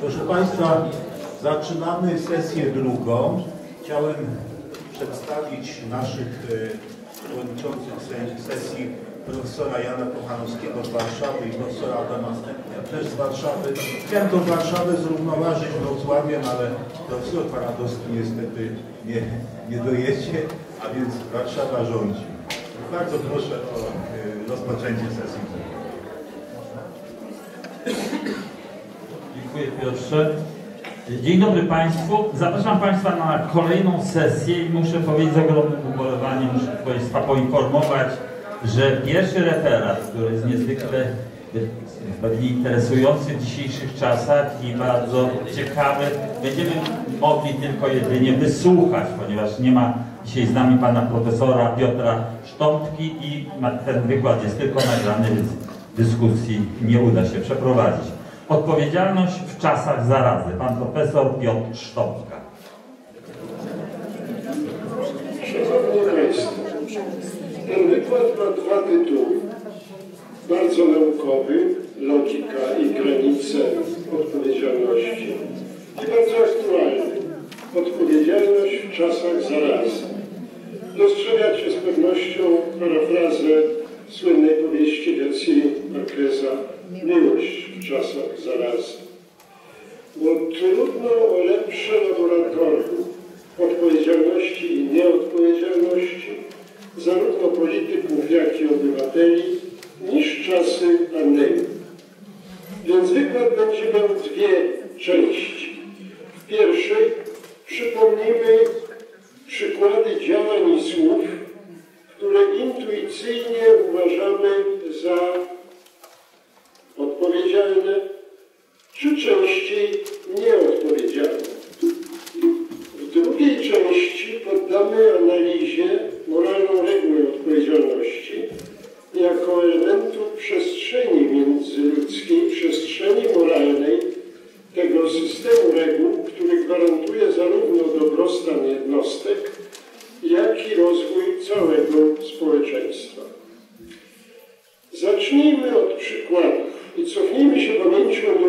Proszę Państwa, zaczynamy sesję drugą. Chciałem przedstawić naszych e, przewodniczących se- sesji profesora Jana Kochanowskiego z Warszawy i profesora Adama Stępnia też z Warszawy. Chciałem tą Warszawę zrównoważyć Wrocławiem, ale profesor Paradowski niestety nie, nie dojedzie, a więc Warszawa rządzi. Bardzo proszę o e, rozpoczęcie sesji. Dziękuję Piotrze. Dzień dobry Państwu. Zapraszam Państwa na kolejną sesję i muszę powiedzieć z ogromnym ubolewaniem, muszę Państwa poinformować, że pierwszy referat, który jest niezwykle e, pewnie interesujący w dzisiejszych czasach i bardzo ciekawy, będziemy mogli tylko jedynie wysłuchać, ponieważ nie ma dzisiaj z nami pana profesora Piotra Sztąpki i ten wykład jest tylko nagrany, więc dyskusji nie uda się przeprowadzić. Odpowiedzialność w czasach zarazy. Pan profesor Piotr Sztopka. Szanowni Państwo, ten wykład ma dwa tytuły. Bardzo naukowy, logika i granice odpowiedzialności i bardzo aktualny, odpowiedzialność w czasach zarazy. Dostrzegacie z pewnością parafrazę słynnej powieści Garcia Marqueza Miłość w czasach zarazy. Bo trudno lepsze laboratorium odpowiedzialności i nieodpowiedzialności zarówno polityków, jak i obywateli niż czasy pandemii. Więc wykład będzie miał dwie części. W pierwszej przypomnimy przykłady działań i słów, które intuicyjnie uważamy za odpowiedzialne, czy częściej nieodpowiedzialne. W drugiej części poddamy analizie moralną regułę odpowiedzialności jako elementu przestrzeni międzyludzkiej, przestrzeni moralnej tego systemu reguł, który gwarantuje zarówno dobrostan jednostek, jak i rozwój całego społeczeństwa. Zacznijmy od przykładów i cofnijmy się do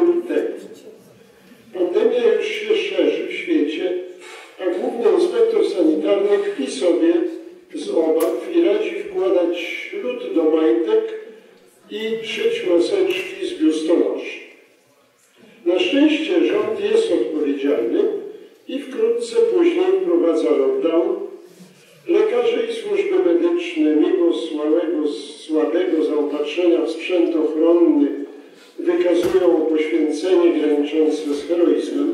lutego. Pandemia już się szerzy w świecie, a główny inspektor sanitarny kpi sobie z obaw i radzi wkładać lód do majtek i szyć maseczki z biustonoszy. Na szczęście rząd jest odpowiedzialny i wkrótce później wprowadza lockdown. Lekarze i służby medyczne, mimo słabego, słabego zaopatrzenia w sprzęt ochronny, wykazują poświęcenie graniczące z heroizmem.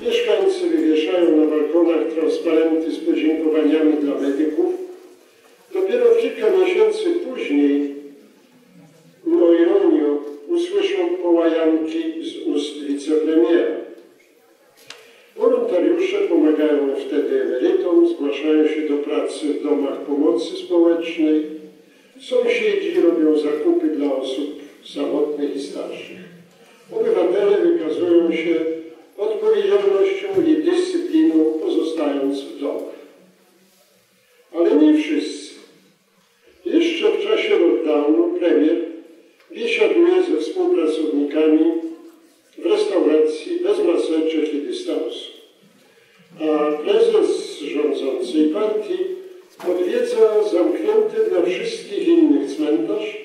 Mieszkańcy wywieszają na balkonach transparenty z podziękowaniami dla medyków. Dopiero kilka miesięcy później, o usłyszą połajanki z ust wicepremiera. Wolontariusze pomagają wtedy emerytom, zgłaszają się do pracy w domach pomocy społecznej. Sąsiedzi robią zakupy dla osób samotnych i starszych. Obywatele wykazują się odpowiedzialnością i dyscypliną, pozostając w domach. Ale nie wszyscy. Jeszcze w czasie lockdownu premier biesiaduje ze współpracownikami w restauracji bez maseczek i dystansu. A prezes rządzącej partii odwiedza zamknięty dla wszystkich innych cmentarz,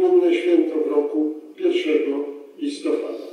tłumne święto w roku 1 listopada.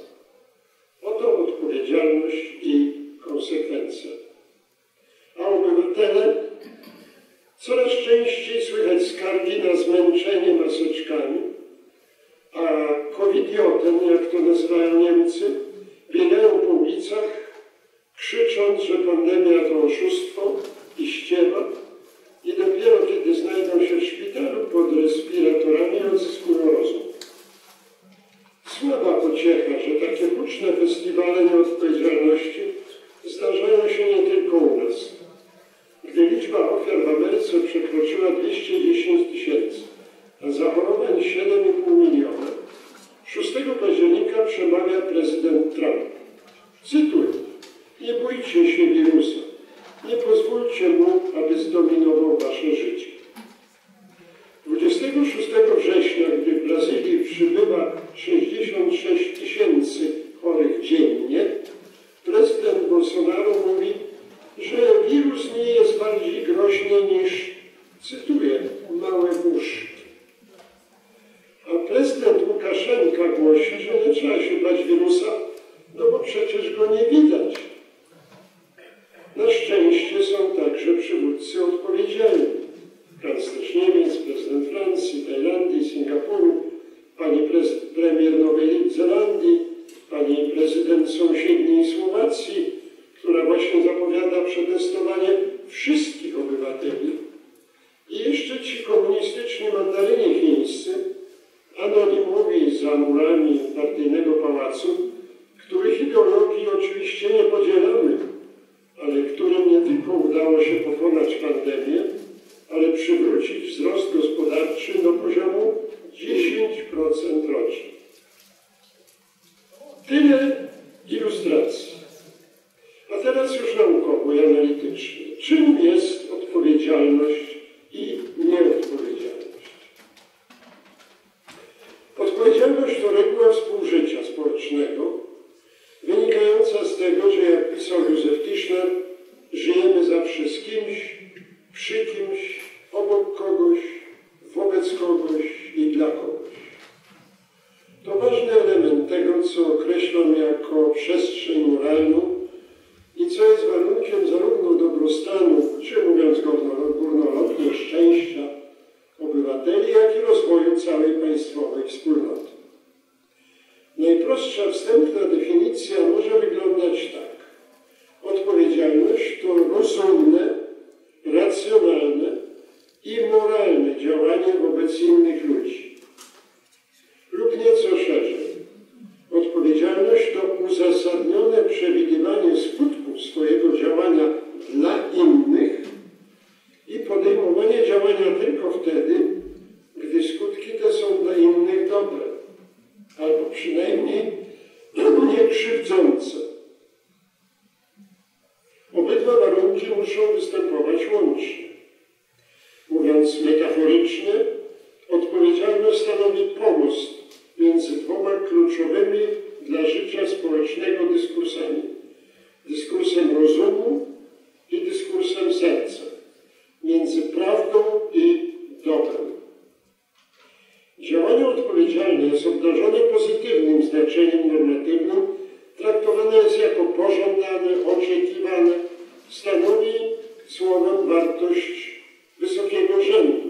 Wartość wysokiego rzędu,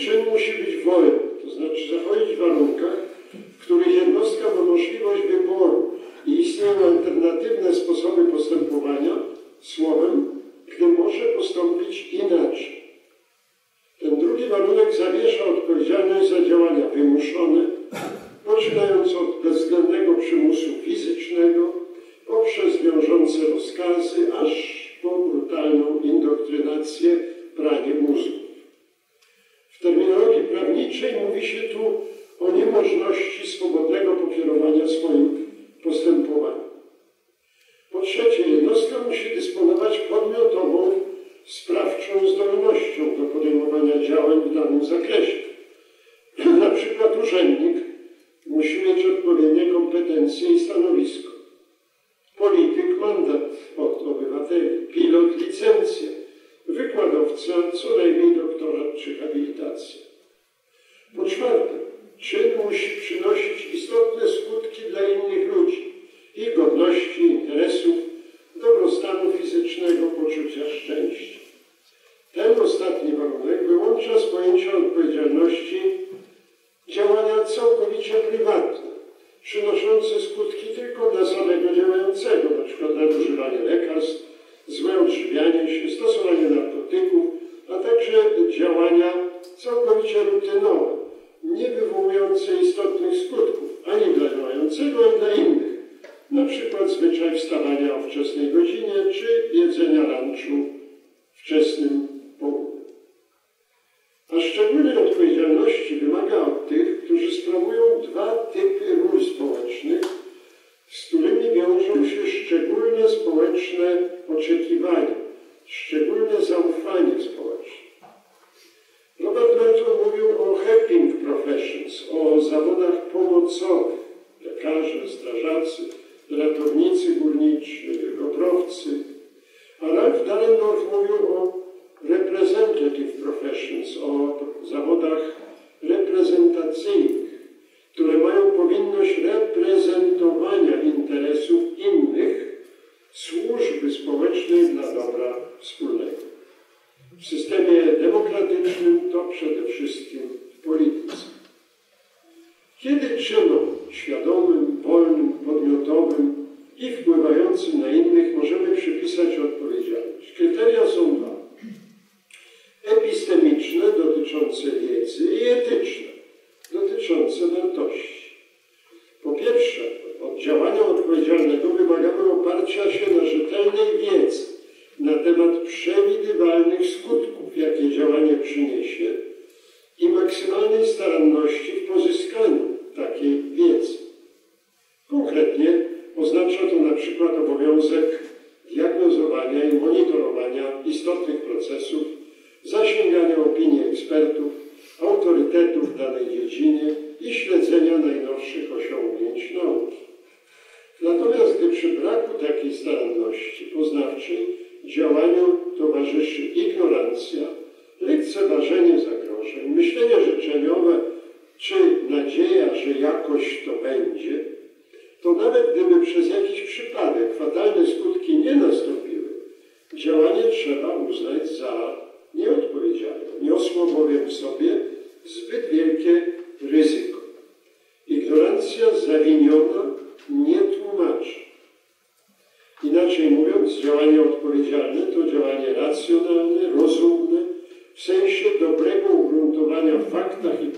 czyn musi być wolny, to znaczy zachodzić w warunkach, w których jednostka ma możliwość wyboru i istnieją alternatywne sposoby postępowania słowem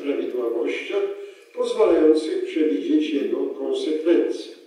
nieprawidłowościach pozwalających przewidzieć jego konsekwencje.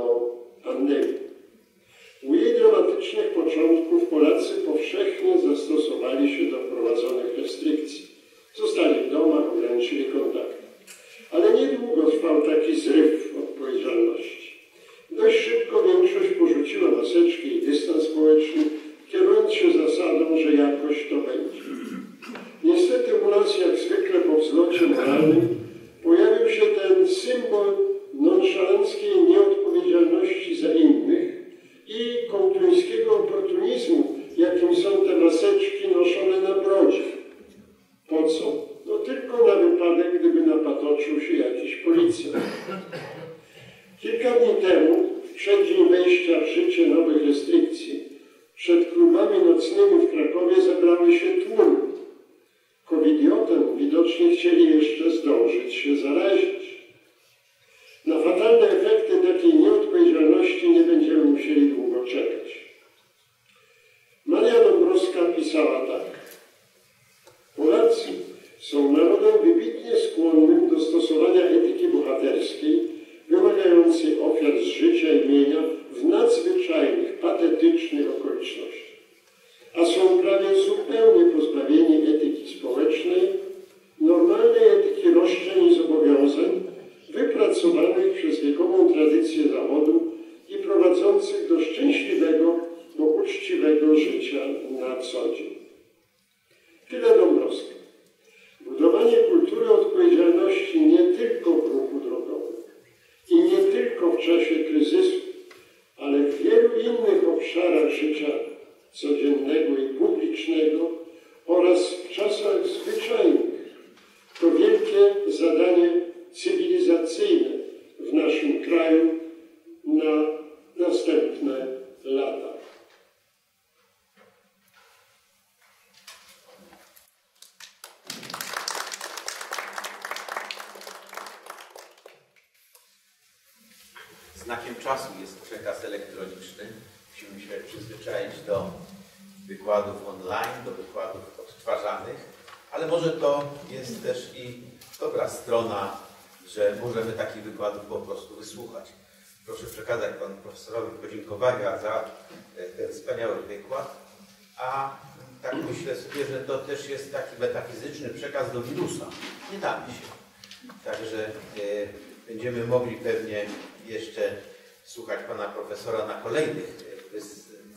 So,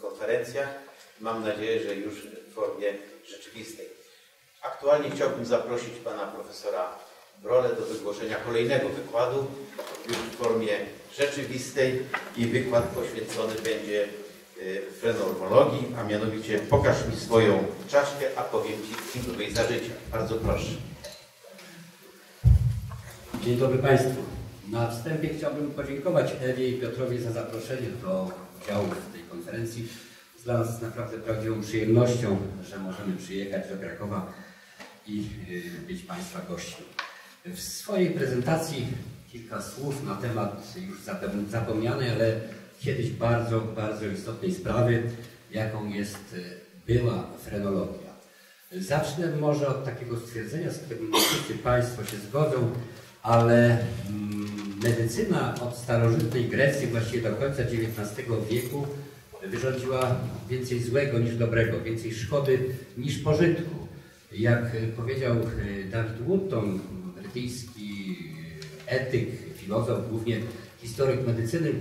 konferencjach. Mam nadzieję, że już w formie rzeczywistej. Aktualnie chciałbym zaprosić pana profesora Brole do wygłoszenia kolejnego wykładu już w formie rzeczywistej i wykład poświęcony będzie y, frenormologii, a mianowicie pokaż mi swoją czaszkę, a powiem Ci, kim za życia. Bardzo proszę. Dzień dobry Państwu. Na wstępie chciałbym podziękować Ewie i Piotrowi za zaproszenie do udziału w tej konferencji. Dla nas jest naprawdę prawdziwą przyjemnością, że możemy przyjechać do Krakowa i y, być Państwa gościem. W swojej prezentacji kilka słów na temat już zapomnianej, ale kiedyś bardzo, bardzo istotnej sprawy, jaką jest y, była frenologia. Zacznę może od takiego stwierdzenia, z którym wszyscy Państwo się zgodzą, ale mm, medycyna od starożytnej Grecji właściwie do końca XIX wieku wyrządziła więcej złego niż dobrego, więcej szkody niż pożytku. Jak powiedział e, David Woodton, brytyjski etyk, filozof, głównie historyk medycyny,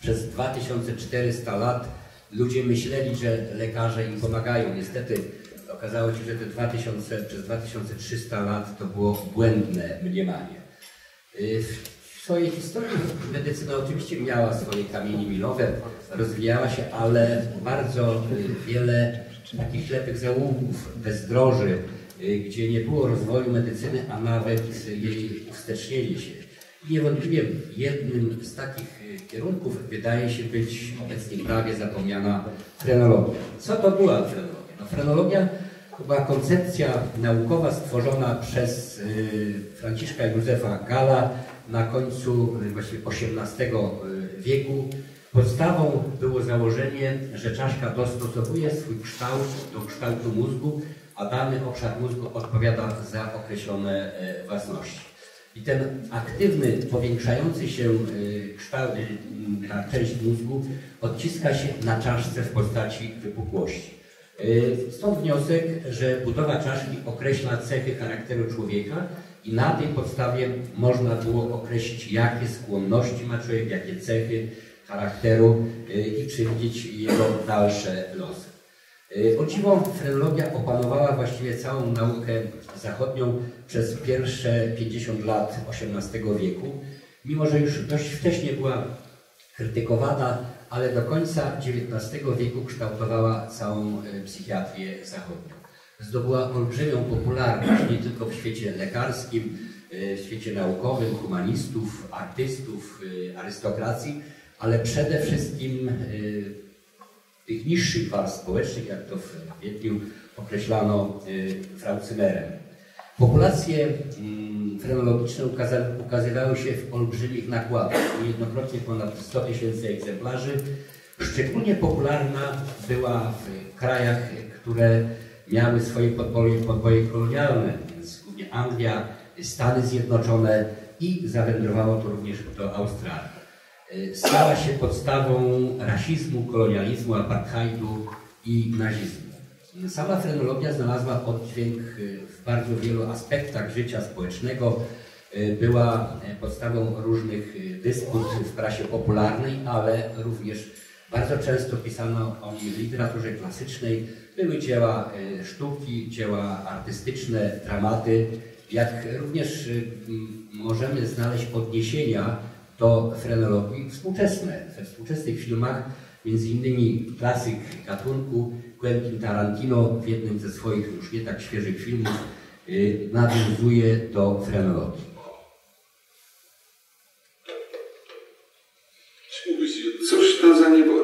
przez 2400 lat ludzie myśleli, że lekarze im pomagają. Niestety okazało się, że te 2000, przez 2300 lat to było błędne mniemanie. E, swojej historii medycyna oczywiście miała swoje kamienie milowe, rozwijała się, ale bardzo y, wiele takich ślepych zaułków, bezdroży, y, gdzie nie było rozwoju medycyny, a nawet y, jej uwstecznienie się. Niewątpliwie jednym z takich kierunków wydaje się być obecnie prawie zapomniana frenologia. Co to była frenologia? No, frenologia to była koncepcja naukowa stworzona przez Franciszka Józefa Gala na końcu y, właściwie XVIII y, wieku. Podstawą było założenie, że czaszka dostosowuje swój kształt do kształtu mózgu, a dany obszar mózgu odpowiada za określone y, własności. I ten aktywny, powiększający się kształt, ta część mózgu odciska się na czaszce w postaci wypukłości. Stąd wniosek, że budowa czaszki określa cechy charakteru człowieka i na tej podstawie można było określić, jakie skłonności ma człowiek, jakie cechy charakteru y, i przewidzieć jego dalsze losy. Y, O dziwo, frenologia opanowała właściwie całą naukę zachodnią przez pierwsze 50 lat XVIII wieku, mimo że już dość wcześnie była krytykowana, ale do końca XIX wieku kształtowała całą y, psychiatrię zachodnią. Zdobyła olbrzymią popularność nie tylko w świecie lekarskim, y, w świecie naukowym, humanistów, artystów, y, arystokracji, ale przede wszystkim y, tych niższych warstw społecznych, jak to w Wiedniu określano y, Fraucymerem. Populacje mm, frenologiczne ukazywały się w olbrzymich nakładach, niejednokrotnie ponad 100 tysięcy egzemplarzy. Szczególnie popularna była w krajach, które miały swoje podboje, podboje kolonialne, więc głównie Anglia, Stany Zjednoczone i zawędrowało to również do Australii. Y, Stała się podstawą rasizmu, kolonializmu, apartheidu i nazizmu. Sama frenologia znalazła oddźwięk y, w bardzo wielu aspektach życia społecznego. Y, Była podstawą różnych dysput w prasie popularnej, ale również bardzo często pisano o niej w literaturze klasycznej. Były dzieła y, sztuki, dzieła artystyczne, dramaty, jak również y, możemy znaleźć odniesienia do frenologii współczesne. We współczesnych filmach, między innymi klasyk gatunku Quentin Tarantino w jednym ze swoich już nie tak świeżych filmów y, nawiązuje do frenologii. Cóż to za nieborak?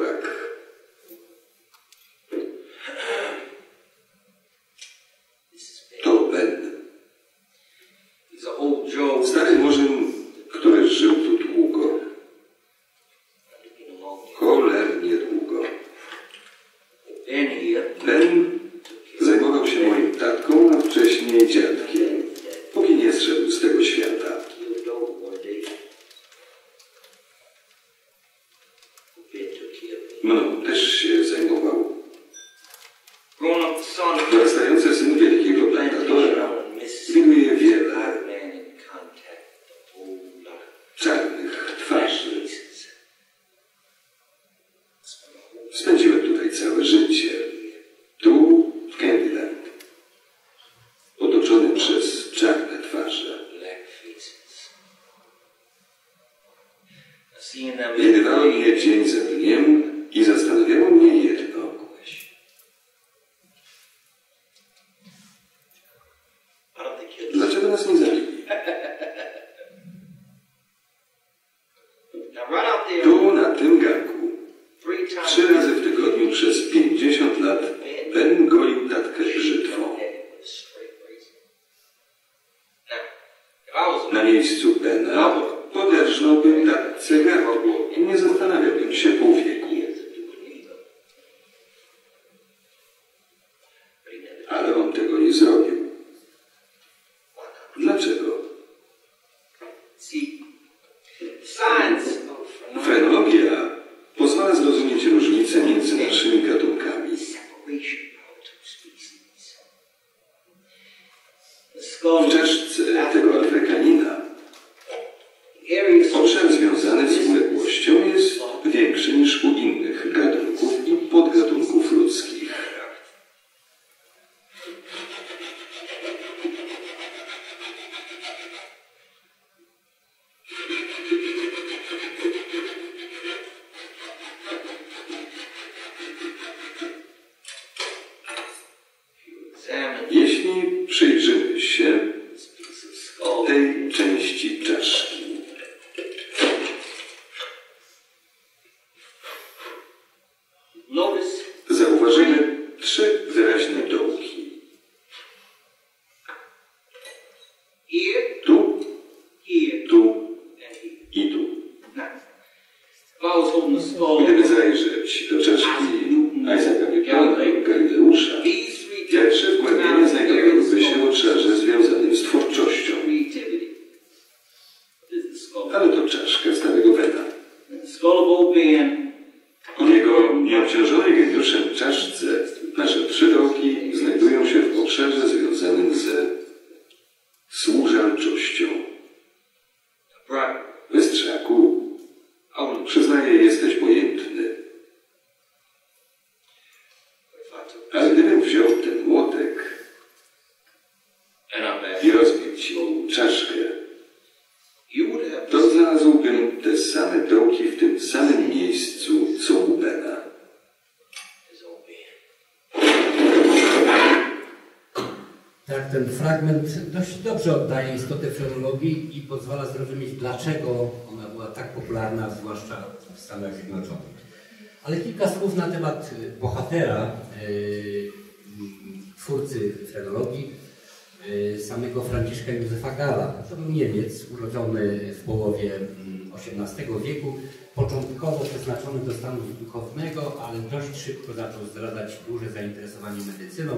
Wieku, początkowo przeznaczony do stanu duchownego, ale dość szybko zaczął zdradzać duże zainteresowanie medycyną,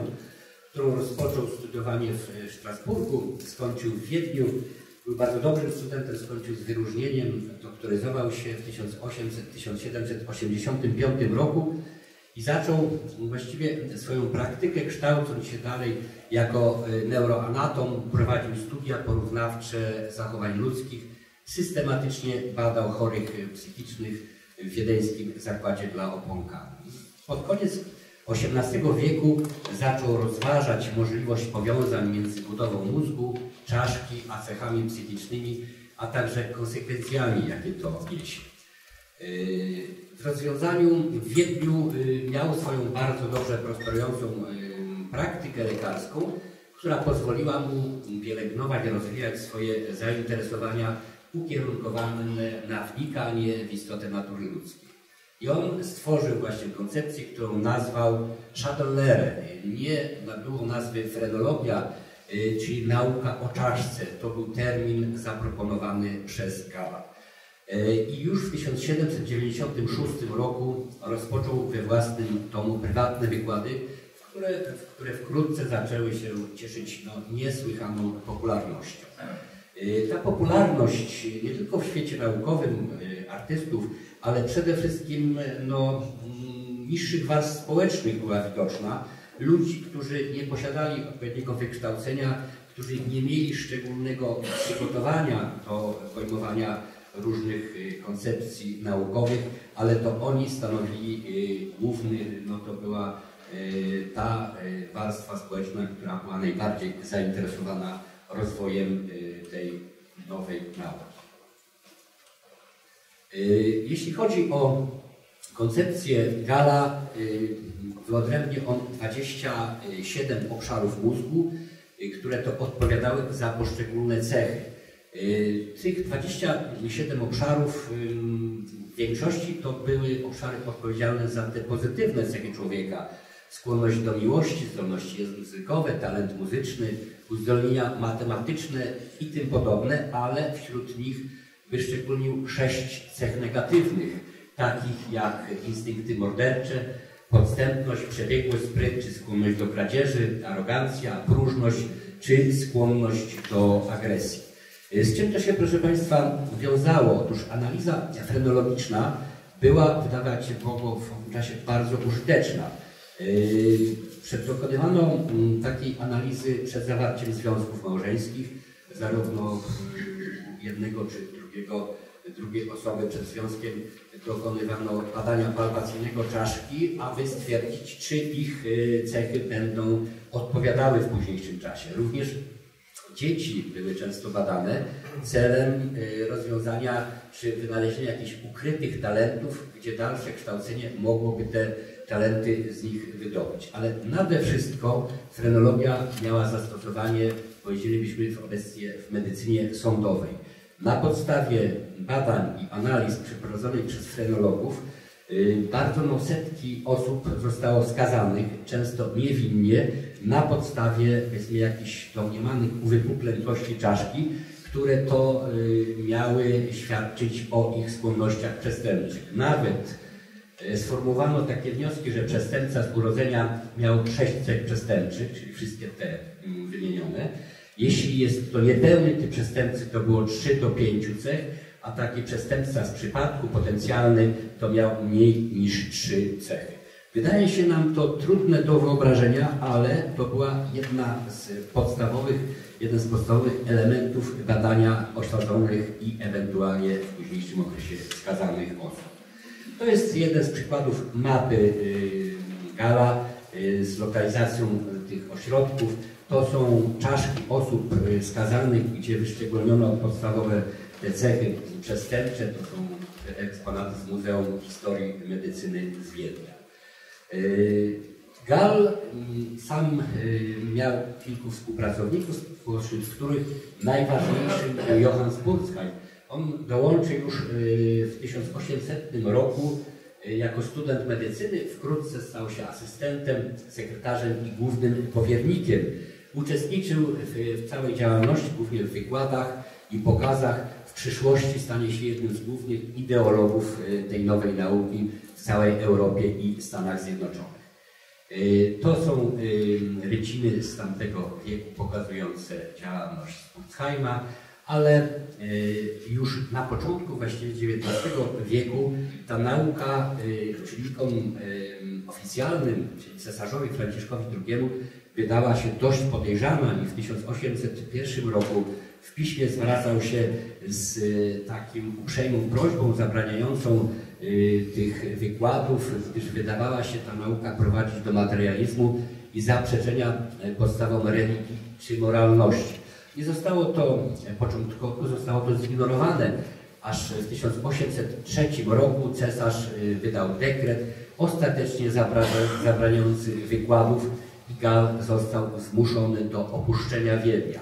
którą rozpoczął studiowanie w Strasburgu, skończył w Wiedniu. Był bardzo dobrym studentem, skończył z wyróżnieniem, doktoryzował się w 1800-1785 roku i zaczął właściwie swoją praktykę, kształcąc się dalej jako y, neuroanatom, prowadził studia porównawcze zachowań ludzkich, systematycznie badał chorych psychicznych w wiedeńskim zakładzie dla oponka. Pod koniec XVIII wieku zaczął rozważać możliwość powiązań między budową mózgu, czaszki, a cechami psychicznymi, a także konsekwencjami, jakie to niesie. Yy, W rozwiązaniu w Wiedniu yy, miał swoją bardzo dobrze prosperującą yy, praktykę lekarską, która pozwoliła mu pielęgnować, rozwijać swoje zainteresowania ukierunkowane na wnikanie w istotę natury ludzkiej. I on stworzył właśnie koncepcję, którą nazwał Chatelere. Nie było nazwy frenologia, y, czyli nauka o czaszce. To był termin zaproponowany przez Gala. Y, I już w 1796 roku rozpoczął we własnym domu prywatne wykłady, które, które wkrótce zaczęły się cieszyć no, niesłychaną popularnością. Y, Ta popularność nie tylko w świecie naukowym y, artystów, ale przede wszystkim no, mm, niższych warstw społecznych była widoczna. Ludzi, którzy nie posiadali odpowiedniego wykształcenia, którzy nie mieli szczególnego przygotowania do pojmowania różnych koncepcji naukowych, ale to oni stanowili główny, no to była ta warstwa społeczna, która była najbardziej zainteresowana rozwojem y, tej nowej nauki. Y, Jeśli chodzi o koncepcję Gala, y, wyodrębnił on 27 obszarów mózgu, które to odpowiadały za poszczególne cechy. Tych 27 obszarów w większości to były obszary odpowiedzialne za te pozytywne cechy człowieka. Skłonność do miłości, zdolności językowe, talent muzyczny, uzdolnienia matematyczne i tym podobne, ale wśród nich wyszczególnił sześć cech negatywnych, takich jak instynkty mordercze, podstępność, przebiegłość, spryt czy skłonność do kradzieży, arogancja, próżność czy skłonność do agresji. Z czym to się, proszę Państwa, wiązało? Otóż analiza frenologiczna była, wydawać się mogło, w czasie bardzo użyteczna. Dokonywano mm, takiej analizy przed zawarciem związków małżeńskich, zarówno jednego czy drugiego, drugiej osoby przed związkiem dokonywano badania palpacyjnego czaszki, aby stwierdzić, czy ich y, cechy będą odpowiadały w późniejszym czasie. Również dzieci były często badane celem y, rozwiązania czy wynalezienia jakichś ukrytych talentów, gdzie dalsze kształcenie mogłoby te talenty z nich wydobyć. Ale nade wszystko frenologia miała zastosowanie, powiedzielibyśmy w obecnie w medycynie sądowej. Na podstawie badań i analiz przeprowadzonych przez frenologów y, bardzo no, setki osób zostało skazanych, często niewinnie, na podstawie powiedzmy, jakichś domniemanych uwypukleń kości czaszki, które to y, miały świadczyć o ich skłonnościach przestępczych. Nawet sformułowano takie wnioski, że przestępca z urodzenia miał sześć cech przestępczych, czyli wszystkie te mm, wymienione. Jeśli jest to niepełny typ przestępcy, to było 3 do 5 cech, a taki przestępca z przypadku potencjalny to miał mniej niż 3 cechy. Wydaje się nam to trudne do wyobrażenia, ale to była jedna z podstawowych, jeden z podstawowych elementów badania osadzonych i ewentualnie w późniejszym okresie skazanych osób. To jest jeden z przykładów mapy y, Gala y, z lokalizacją tych ośrodków. To są czaszki osób y, skazanych, gdzie wyszczególniono podstawowe te cechy przestępcze. To są eksponaty z Muzeum Historii Medycyny z Wiednia. Gal mm, sam miał kilku współpracowników, spośród których najważniejszym był Johann Spurzheim. On dołączył już y, w 1800 roku jako student medycyny, wkrótce stał się asystentem, sekretarzem i głównym powiernikiem. Uczestniczył w, całej działalności, głównie w wykładach i pokazach. W przyszłości stanie się jednym z głównych ideologów tej nowej nauki w całej Europie i Stanach Zjednoczonych. To są ryciny z tamtego wieku pokazujące działalność Spurzheima, ale już na początku właściwie XIX wieku ta nauka uczestnikom oficjalnym, czyli cesarzowi Franciszkowi II, wydała się dość podejrzana i w 1801 roku w piśmie zwracał się z takim uprzejmą prośbą zabraniającą tych wykładów, gdyż wydawała się ta nauka prowadzić do materializmu i zaprzeczenia podstawom religii czy moralności. I zostało to, początkowo zostało to zignorowane, aż w 1803 roku cesarz wydał dekret ostatecznie zabraniający wykładów i Gal został zmuszony do opuszczenia Wiednia.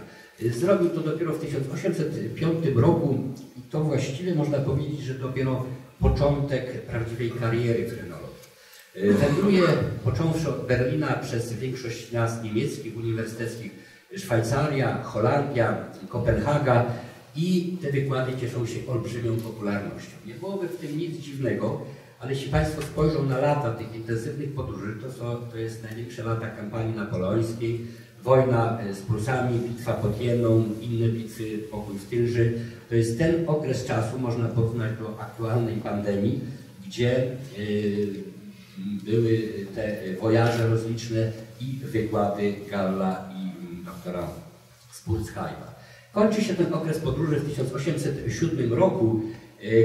Zrobił to dopiero w 1805 roku i to właściwie można powiedzieć, że dopiero początek prawdziwej kariery frenologa. Wędruje począwszy od Berlina przez większość miast niemieckich, uniwersyteckich, Szwajcaria, Holandia, Kopenhaga i te wykłady cieszą się olbrzymią popularnością. Nie byłoby w tym nic dziwnego, ale jeśli Państwo spojrzą na lata tych intensywnych podróży, to, są, to jest największe lata kampanii napoleońskiej, wojna z Prusami, bitwa pod Jeną, inne bitwy, pokój w Tylży. To jest ten okres czasu, można porównać do aktualnej pandemii, gdzie y, były te wojaże rozliczne i wykłady Galla doktora Spurzheima. Kończy się ten okres podróży w 1807 roku.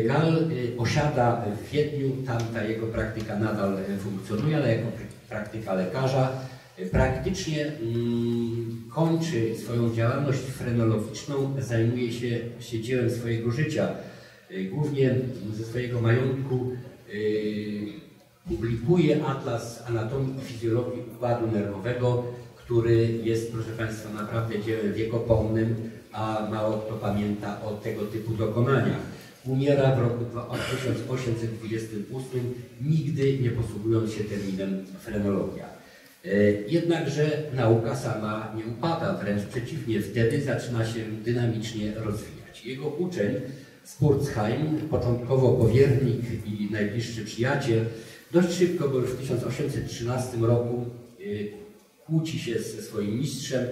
Gall osiada w Wiedniu, tam ta jego praktyka nadal funkcjonuje, ale jako praktyka lekarza praktycznie mm, kończy swoją działalność frenologiczną, zajmuje się, się dziełem swojego życia. Głównie ze swojego majątku publikuje Atlas Anatomii i Fizjologii Układu Nerwowego, który jest, proszę Państwa, naprawdę dziełem wiekopomnym, a mało kto pamięta o tego typu dokonaniach. Umiera w roku 1828, nigdy nie posługując się terminem frenologia. Jednakże nauka sama nie upada, wręcz przeciwnie, wtedy zaczyna się dynamicznie rozwijać. Jego uczeń Spurzheim, początkowo powiernik i najbliższy przyjaciel, dość szybko, bo już w 1813 roku kłóci się ze swoim mistrzem,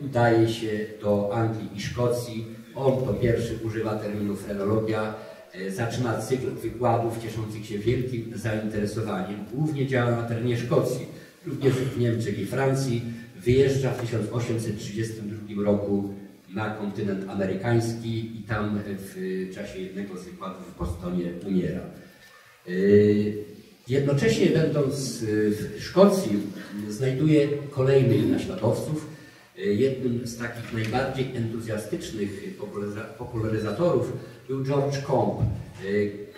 udaje się do Anglii i Szkocji. On to pierwszy używa terminu frenologia, zaczyna cykl wykładów cieszących się wielkim zainteresowaniem. Głównie działa na terenie Szkocji, również w Niemczech i Francji. Wyjeżdża w 1832 roku na kontynent amerykański i tam w czasie jednego z wykładów w Bostonie umiera. Jednocześnie będąc w Szkocji znajduje kolejnych naśladowców. Jednym z takich najbardziej entuzjastycznych popularyzatorów był George Combe,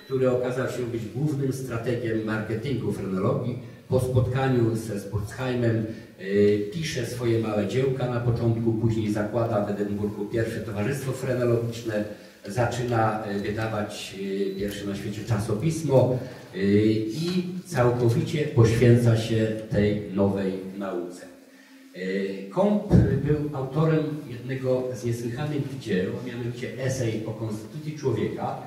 który okazał się być głównym strategiem marketingu frenologii. Po spotkaniu ze Spurzheimem y, pisze swoje małe dziełka na początku, później zakłada w Edynburgu pierwsze towarzystwo frenologiczne, zaczyna y, wydawać y, pierwsze na świecie czasopismo y, i całkowicie poświęca się tej nowej nauce. Y, Komp był autorem jednego z niesłychanych dzieł, mianowicie esej o Konstytucji Człowieka,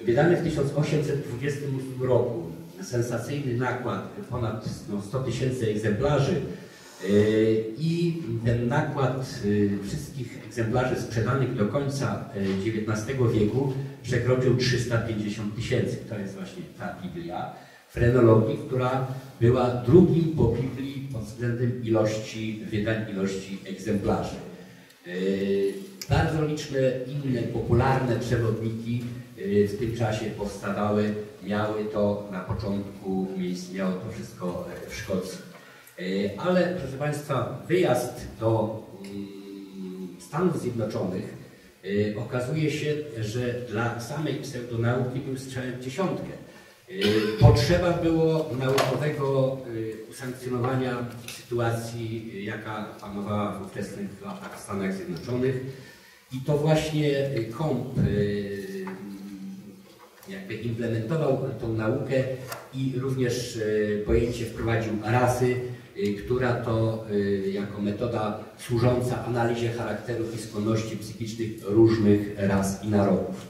wydany w 1828 roku. Sensacyjny nakład, ponad no, 100 tysięcy egzemplarzy y, i ten nakład y, wszystkich egzemplarzy sprzedanych do końca XIX wieku przekroczył 350 tysięcy. To jest właśnie ta Biblia frenologii, która była drugim po Biblii pod względem ilości wydań, ilości egzemplarzy. Yy, Bardzo liczne inne popularne przewodniki w tym czasie powstawały. Miały to na początku miejsc, miało to wszystko e, w Szkocji. Yy, Ale proszę Państwa, wyjazd do mm, Stanów Zjednoczonych yy, okazuje się, że dla samej pseudonauki był strzałem w dziesiątkę. Yy, Potrzeba było naukowego usankcjonowania sytuacji, jaka panowała w ówczesnych latach w Stanach Zjednoczonych. I to właśnie KOMP jakby implementował tą naukę i również pojęcie wprowadził rasy, która to yy, jako metoda służąca analizie charakteru i skłonności psychicznych różnych ras i narodów.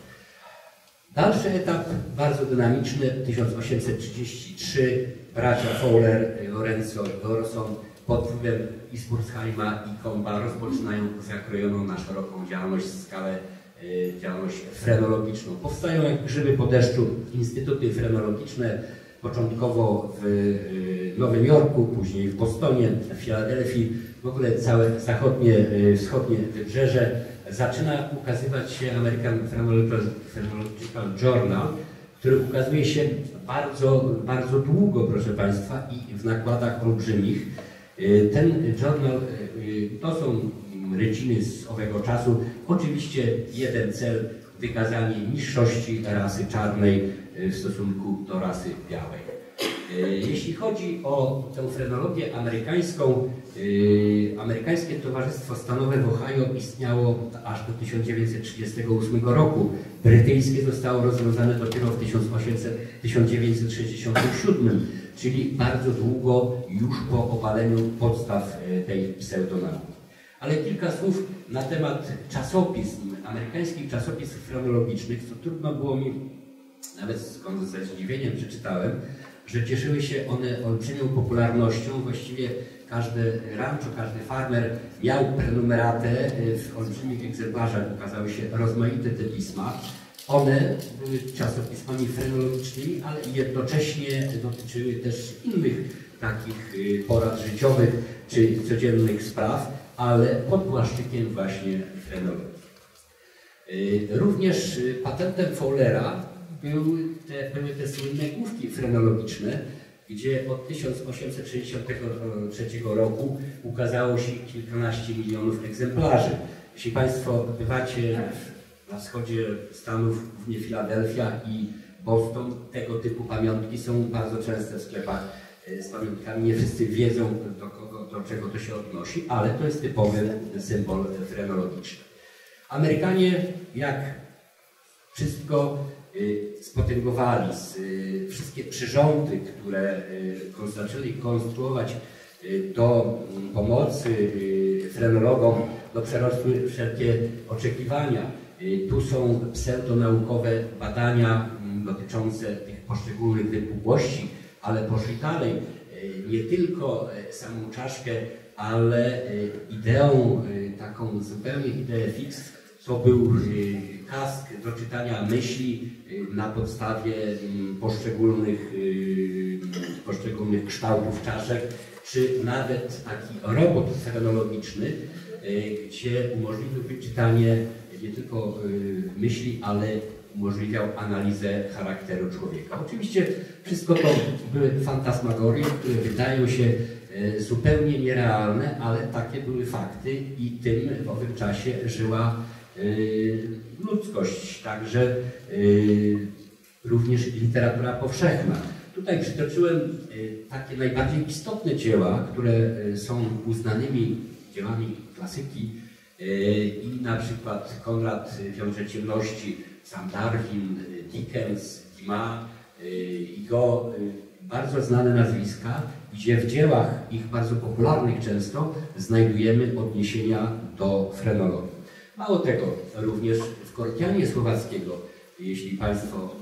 Dalszy etap, bardzo dynamiczny, 1833, bracia Fowler, Lorenzo Dorson pod wpływem i Spurzheima i Komba rozpoczynają zakrojoną na szeroką działalność, skalę y, działalność frenologiczną. Powstają jak grzyby po deszczu instytuty frenologiczne, początkowo w y, Nowym Jorku, później w Bostonie, w Filadelfii, w ogóle całe zachodnie, y, wschodnie wybrzeże. Zaczyna ukazywać się American Phrenological Journal, który ukazuje się bardzo, bardzo długo, proszę Państwa, i w nakładach olbrzymich. Y, Ten journal to są ryciny z owego czasu. Oczywiście jeden cel, wykazanie niższości rasy czarnej w stosunku do rasy białej. Y, Jeśli chodzi o tę frenologię amerykańską, y, amerykańskie Towarzystwo Stanowe w Ohio istniało aż do 1938 roku. Brytyjskie zostało rozwiązane dopiero w 1800 1967, czyli bardzo długo już po obaleniu podstaw tej pseudonauki. Ale kilka słów na temat czasopism, amerykańskich czasopism frenologicznych, co trudno było mi, nawet skąd ze zdziwieniem przeczytałem, że cieszyły się one olbrzymią popularnością. Właściwie każdy rancho, każdy farmer miał prenumeratę. W olbrzymich egzemplarzach ukazały się rozmaite te pisma. One były czasopismami frenologicznymi, ale jednocześnie dotyczyły też innych takich y, porad życiowych czy codziennych spraw, ale pod płaszczykiem właśnie frenologii. Y, Również patentem Fowlera były te, były te słynne główki frenologiczne, gdzie od 1863 roku ukazało się kilkanaście milionów egzemplarzy. Jeśli Państwo bywacie na wschodzie Stanów, głównie Filadelfia i Boston, tego typu pamiątki są bardzo częste w sklepach e, z pamiątkami. Nie wszyscy wiedzą, do, kogo, do czego to się odnosi, ale to jest typowy symbol frenologiczny. Amerykanie, jak wszystko spotęgowali, z, y, wszystkie przyrządy, które y, zaczęli konstruować y, do mm, pomocy y, frenologom, no przerosły wszelkie oczekiwania. Y, Tu są pseudonaukowe badania mm, dotyczące tych poszczególnych wypukłości, ale poszli dalej. Y, Nie tylko y, samą czaszkę, ale y, ideą, y, taką zupełnie ideę fix, to był y, kask do czytania myśli y, na podstawie mm, poszczególnych, y, poszczególnych kształtów czaszek, czy nawet taki robot fenologiczny, y, gdzie umożliwiłby czytanie nie tylko y, myśli, ale umożliwiał analizę charakteru człowieka. Oczywiście wszystko to były fantasmagorie, które wydają się e, zupełnie nierealne, ale takie były fakty i tym w owym czasie żyła ludzkość. Także e, również literatura powszechna. Tutaj przytoczyłem y, takie najbardziej istotne dzieła, które y, są uznanymi dziełami klasyki y, i na przykład Konrad Wiąże Ciemności, sam Darwin, Dickens, Dumas, jego bardzo znane nazwiska, gdzie w dziełach ich bardzo popularnych często znajdujemy odniesienia do frenologii. Mało tego, również w Kortianie Słowackiego, jeśli Państwo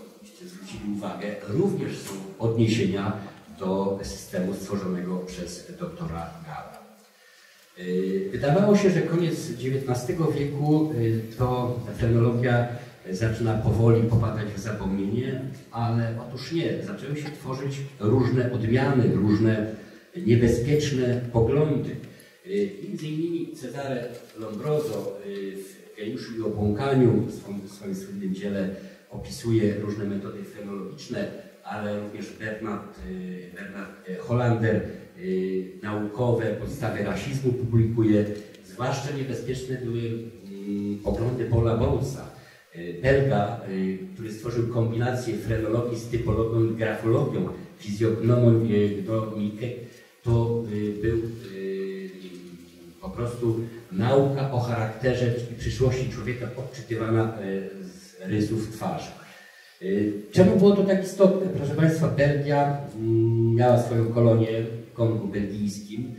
zwrócili uwagę, również są odniesienia do systemu stworzonego przez doktora Gala. Y, wydawało się, że koniec XIX wieku y, to frenologia zaczyna powoli popadać w zapomnienie, ale otóż nie. Zaczęły się tworzyć różne odmiany, różne niebezpieczne poglądy. Y, między innymi Cezare Lombroso w Geniuszu i Obłąkaniu, w swoim słynnym dziele opisuje różne metody fenologiczne, ale również Bernard, y, Bernard y, Hollander naukowe podstawy rasizmu publikuje. Zwłaszcza niebezpieczne były mm, poglądy Paula Bowlesa, Belga, który stworzył kombinację frenologii z typologią i grafologią, fizjognomikę, to był po prostu nauka o charakterze i przyszłości człowieka odczytywana z rysów twarzy. Czemu było to tak istotne? Proszę Państwa, Belgia mm, miała swoją kolonię w Kongu belgijskim,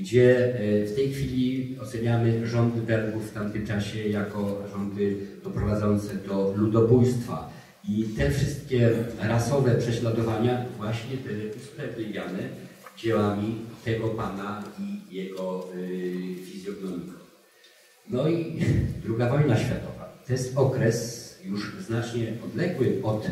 gdzie w tej chwili oceniamy rządy Belgów w tamtym czasie jako rządy doprowadzące do ludobójstwa. I te wszystkie rasowe prześladowania właśnie były usprawiedliwiane dziełami tego pana i jego yy, fizjognomiką. No i druga wojna światowa. To jest okres już znacznie odległy od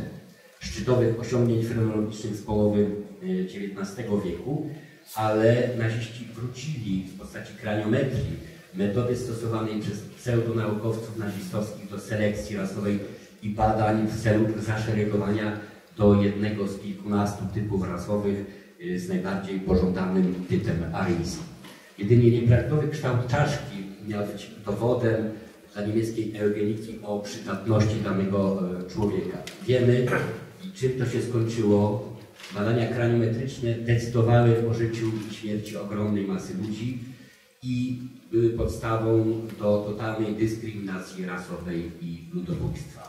szczytowych osiągnięć frenologicznych z połowy XIX y, wieku, ale naziści wrócili w postaci kraniometrii, metody stosowanej przez pseudonaukowców nazistowskich do selekcji rasowej i badań w celu zaszeregowania do jednego z kilkunastu typów rasowych Y, z najbardziej pożądanym typem aryjskim. Jedynie nieprawidłowy kształt czaszki miał być dowodem dla niemieckiej eugeniki o przydatności danego e, człowieka. Wiemy, czym to się skończyło. Badania kraniometryczne decydowały o życiu i śmierci ogromnej masy ludzi i były podstawą do totalnej dyskryminacji rasowej i ludobójstwa.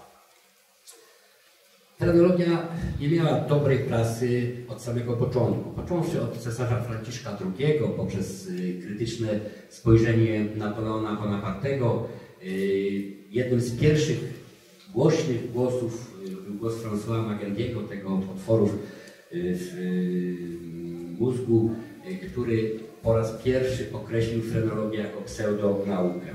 Frenologia nie miała dobrej klasy od samego początku. Począwszy od cesarza Franciszka II poprzez y, krytyczne spojrzenie Napoleona Bonapartego, y, jednym z pierwszych głośnych głosów y, był głos François Magendiego, tego otworów w mózgu, który po raz pierwszy określił frenologię jako pseudonaukę.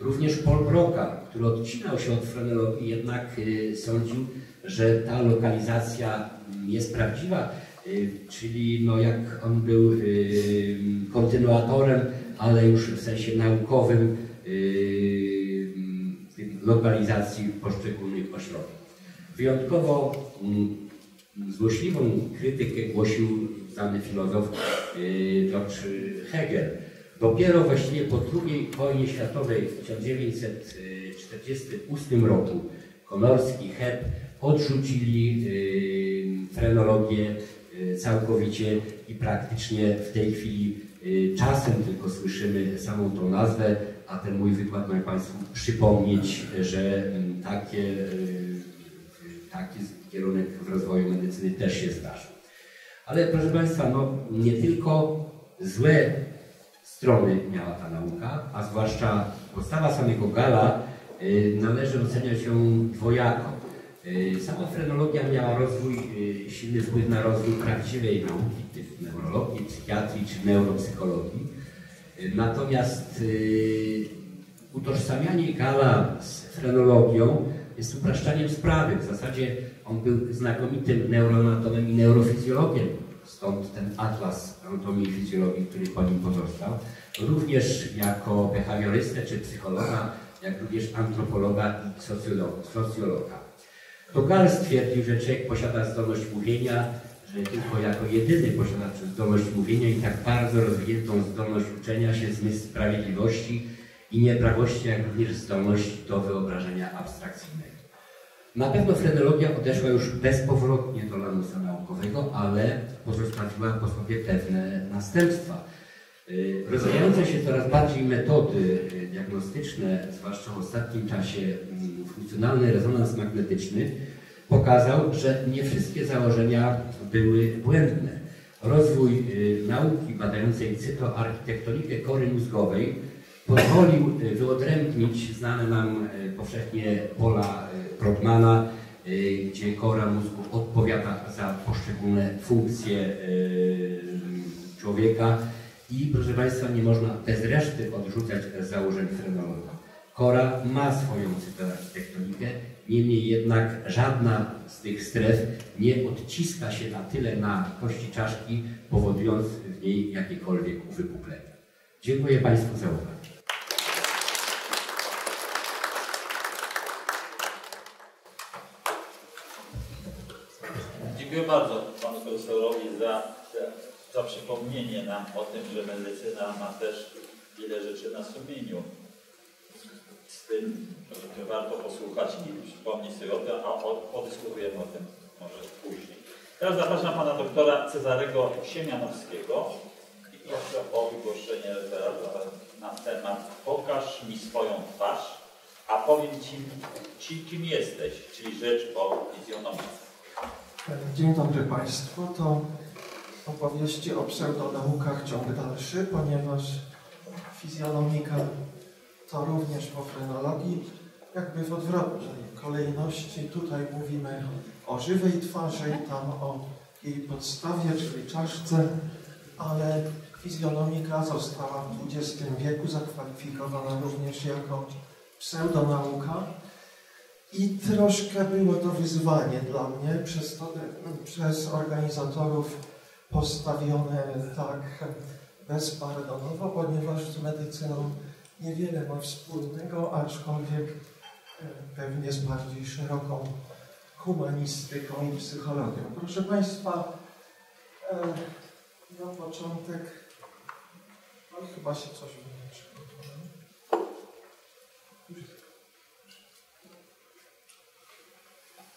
Również Paul Broca, który odcinał się od frenologii, jednak sądził, że ta lokalizacja jest prawdziwa, y, czyli no jak on był y, kontynuatorem, ale już w sensie naukowym y, lokalizacji poszczególnych ośrodków. Wyjątkowo mm, złośliwą krytykę głosił znany filozof George Hegel. Dopiero właściwie po II wojnie światowej w 1948 roku Komorski, Hebb odrzucili y, frenologię y, całkowicie i praktycznie w tej chwili y, czasem tylko słyszymy samą tą nazwę, a ten mój wykład ma Państwu przypomnieć, że mm, takie, taki kierunek w rozwoju medycyny też się zdarzył. Ale proszę Państwa, no, nie tylko złe strony miała ta nauka, a zwłaszcza postawa samego Gala należy oceniać ją dwojako. Y, sama frenologia miała rozwój, y, silny wpływ na rozwój prawdziwej nauki, typu neurologii, psychiatrii czy neuropsychologii. Y, natomiast utożsamianie Gala z frenologią jest upraszczaniem sprawy. W zasadzie on był znakomitym neuroanatomem i neurofizjologiem, stąd ten atlas anatomii i fizjologii, który po nim pozostał. Również jako behawiorystę czy psychologa, jak również antropologa i socjologa. Togal stwierdził, że człowiek posiada zdolność mówienia, że tylko jako jedyny posiada zdolność mówienia i tak bardzo rozwiniętą zdolność uczenia się, zmysł sprawiedliwości i nieprawości, jak również zdolność do wyobrażenia abstrakcyjnego. Na pewno frenologia odeszła już bezpowrotnie do lamusa naukowego, ale pozostawiła po sobie pewne następstwa. Y, Rozwijające się coraz bardziej metody y, diagnostyczne, zwłaszcza w ostatnim czasie mm, funkcjonalny rezonans magnetyczny, pokazał, że nie wszystkie założenia były błędne. Rozwój y, nauki badającej cytoarchitektonikę kory mózgowej pozwolił y, wyodrębnić znane nam y, powszechnie pola Krogmana, gdzie kora mózgu odpowiada za poszczególne funkcje człowieka i proszę Państwa, nie można bez reszty odrzucać założeń frenologa. Kora ma swoją cytoarchitektonikę, niemniej jednak żadna z tych stref nie odciska się na tyle na kości czaszki, powodując w niej jakiekolwiek uwypuklenia. Dziękuję Państwu za uwagę. Dziękuję bardzo panu profesorowi za, za przypomnienie nam o tym, że medycyna ma też wiele rzeczy na sumieniu. Tym że warto posłuchać i przypomnieć sobie o tym, a podyskutujemy o tym może później. Teraz zapraszam pana doktora Cezarego Siemianowskiego i proszę o wygłoszenie referatu na temat Pokaż mi swoją twarz, a powiem ci, ci kim jesteś, czyli rzecz o fizjonomii. Dzień dobry Państwu. To opowieści o pseudonaukach ciąg dalszy, ponieważ fizjonomika to również po frenologii, jakby w odwrotnej kolejności. Tutaj mówimy o żywej twarzy tam o jej podstawie, czyli czaszce, ale fizjonomika została w XX wieku zakwalifikowana również jako pseudonauka. I troszkę było to wyzwanie dla mnie przez, to, przez organizatorów postawione tak bezpardonowo, ponieważ z medycyną niewiele ma wspólnego, aczkolwiek e, pewnie z bardziej szeroką humanistyką i psychologią. Proszę Państwa, e, na początek, no chyba się coś wyłączy.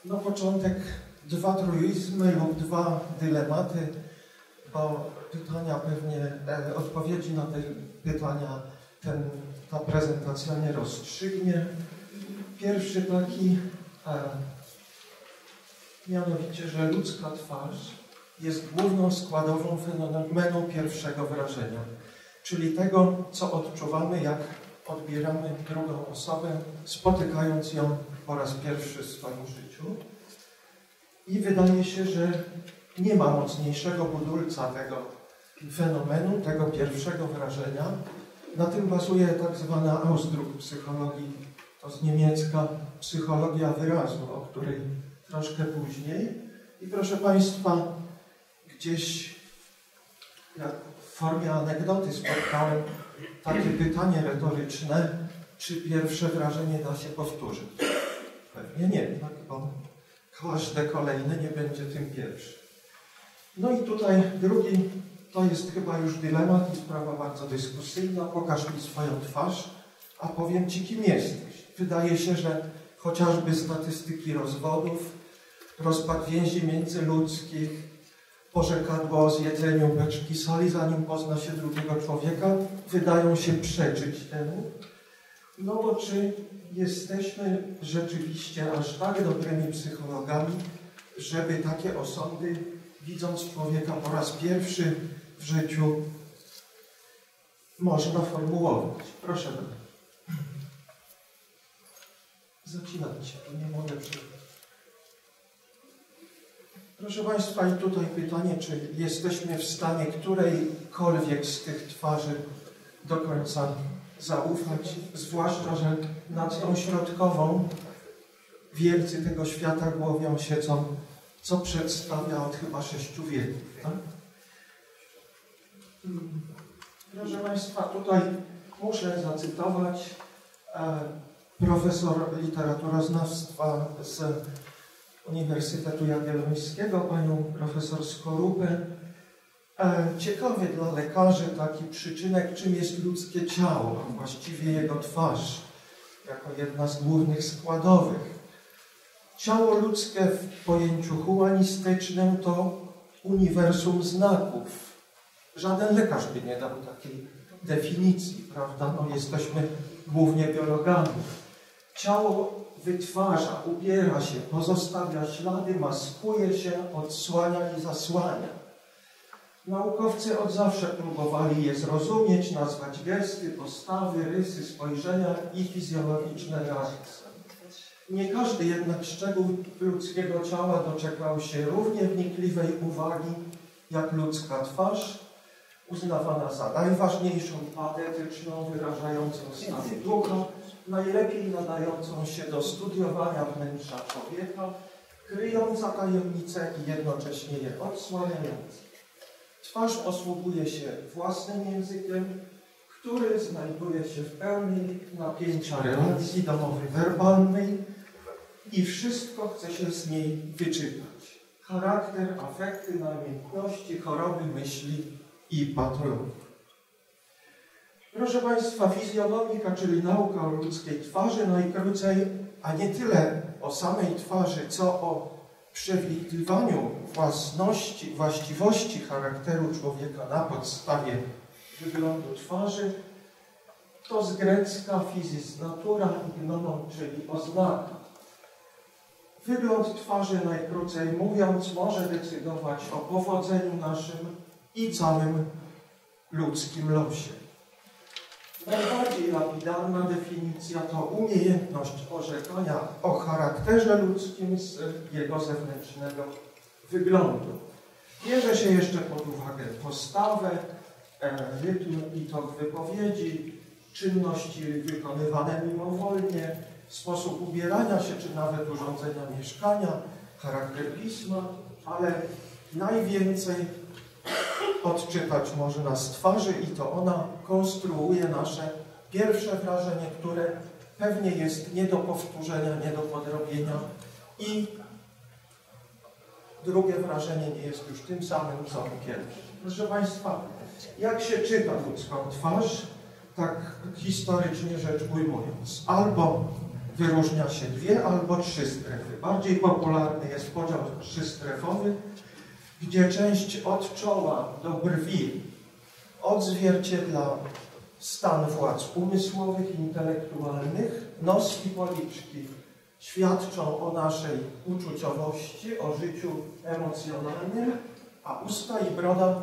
Na początek dwa truizmy lub dwa dylematy, bo pytania pewnie, e, odpowiedzi na te pytania ten, ta prezentacja nie rozstrzygnie. Pierwszy taki, e, mianowicie, że ludzka twarz jest główną składową fenomenu pierwszego wrażenia, czyli tego, co odczuwamy, jak odbieramy drugą osobę, spotykając ją po raz pierwszy w swoim życiu. I wydaje się, że nie ma mocniejszego budulca tego fenomenu, tego pierwszego wrażenia. Na tym bazuje tak zwana Ausdruck psychologii, to z niemiecka psychologia wyrazu, o której troszkę później. I proszę Państwa, gdzieś jak w formie anegdoty spotkałem takie pytanie retoryczne, czy pierwsze wrażenie da się powtórzyć? Pewnie nie, tak? bo każde kolejne nie będzie tym pierwszym. No i tutaj drugi, to jest chyba już dylemat i sprawa bardzo dyskusyjna. Pokaż mi swoją twarz, a powiem Ci, kim jesteś. Wydaje się, że chociażby statystyki rozwodów, rozpad więzi międzyludzkich, porzekadło o zjedzeniu beczki soli, zanim pozna się drugiego człowieka, wydają się przeczyć temu. No bo czy jesteśmy rzeczywiście aż tak dobrymi psychologami, żeby takie osądy, widząc człowieka po raz pierwszy w życiu, można formułować? Proszę bardzo. Zaczynajcie, to nie mogę przerwać. Proszę Państwa, i tutaj pytanie, czy jesteśmy w stanie którejkolwiek z tych twarzy do końca zaufać, zwłaszcza, że nad tą środkową wielcy tego świata głowią się, co, co przedstawia od chyba sześciu wieków. Tak? Proszę Państwa, tutaj muszę zacytować e, profesor literaturoznawstwa z Uniwersytetu Jagiellońskiego, panią profesor Skorupę. E, ciekawy dla lekarzy taki przyczynek, czym jest ludzkie ciało, a właściwie jego twarz, jako jedna z głównych składowych. Ciało ludzkie w pojęciu humanistycznym to uniwersum znaków. Żaden lekarz by nie dał takiej definicji, prawda? No, jesteśmy głównie biologami. Ciało wytwarza, ubiera się, pozostawia ślady, maskuje się, odsłania i zasłania. Naukowcy od zawsze próbowali je zrozumieć, nazwać gesty, postawy, rysy, spojrzenia i fizjologiczne reakcje. Nie każdy jednak szczegół ludzkiego ciała doczekał się równie wnikliwej uwagi jak ludzka twarz, uznawana za najważniejszą, patetyczną, wyrażającą stany ducha, najlepiej nadającą się do studiowania wnętrza człowieka, kryjąca tajemnice i jednocześnie je odsłaniająca. Twarz posługuje się własnym językiem, który znajduje się w pełni napięcia relacji domowej werbalnej i wszystko chce się z niej wyczytać. Charakter, afekty, namiętności, choroby, myśli i patologii. Proszę Państwa, fizjonomika, czyli nauka o ludzkiej twarzy, najkrócej, a nie tyle o samej twarzy, co o przewidywaniu własności, właściwości charakteru człowieka na podstawie wyglądu twarzy, to z grecka physis natura ignonon, czyli oznaka. Wygląd twarzy, najkrócej mówiąc, może decydować o powodzeniu naszym i całym ludzkim losie. Najbardziej lapidarna definicja to umiejętność orzekania o charakterze ludzkim z jego zewnętrznego wyglądu. Bierze się jeszcze pod uwagę postawę, e, rytm i tok wypowiedzi, czynności wykonywane mimowolnie, sposób ubierania się, czy nawet urządzenia mieszkania, charakter pisma, ale najwięcej odczytać można z twarzy i to ona konstruuje nasze pierwsze wrażenie, które pewnie jest nie do powtórzenia, nie do podrobienia i drugie wrażenie nie jest już tym samym, co pierwsze. Proszę Państwa, jak się czyta ludzką twarz, tak historycznie rzecz ujmując, albo wyróżnia się dwie albo trzy strefy. Bardziej popularny jest podział trzystrefowy, gdzie część od czoła do brwi odzwierciedla stan władz umysłowych, intelektualnych, nos i policzki świadczą o naszej uczuciowości, o życiu emocjonalnym, a usta i broda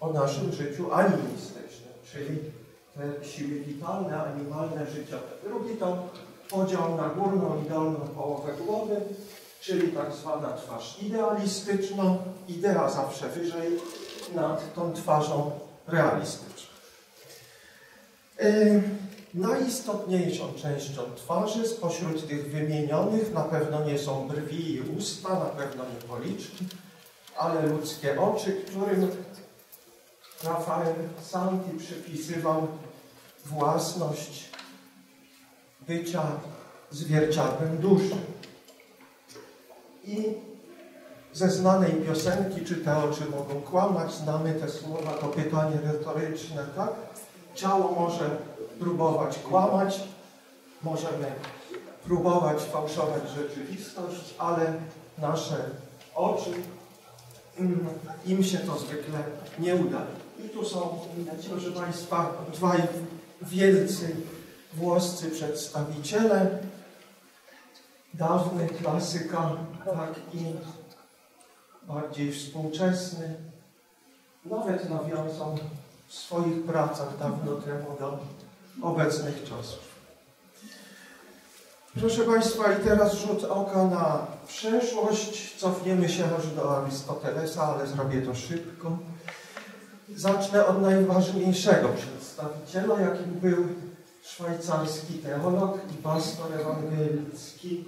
o naszym życiu animistycznym, czyli te siły witalne, animalne, życiowe. Drugi to podział na górną i dolną połowę głowy, czyli tak zwana twarz idealistyczna, idea zawsze wyżej nad tą twarzą realistyczną. Najistotniejszą częścią twarzy spośród tych wymienionych na pewno nie są brwi i usta, na pewno nie policzki, ale ludzkie oczy, którym Rafael Santi przypisywał własność bycia zwierciadłem duszy. I ze znanej piosenki, czy te oczy mogą kłamać, znamy te słowa, to pytanie retoryczne, tak? Ciało może próbować kłamać, możemy próbować fałszować rzeczywistość, ale nasze oczy, im się to zwykle nie uda. I tu są, proszę Państwa, dwaj wielcy włoscy przedstawiciele, dawny klasyka, tak i bardziej współczesny, nawet nawiązał w swoich pracach dawno temu do obecnych czasów. Proszę Państwa, i teraz rzut oka na przeszłość. Cofniemy się aż do Arystotelesa, ale zrobię to szybko. Zacznę od najważniejszego przedstawiciela, jakim był szwajcarski teolog i pastor ewangelicki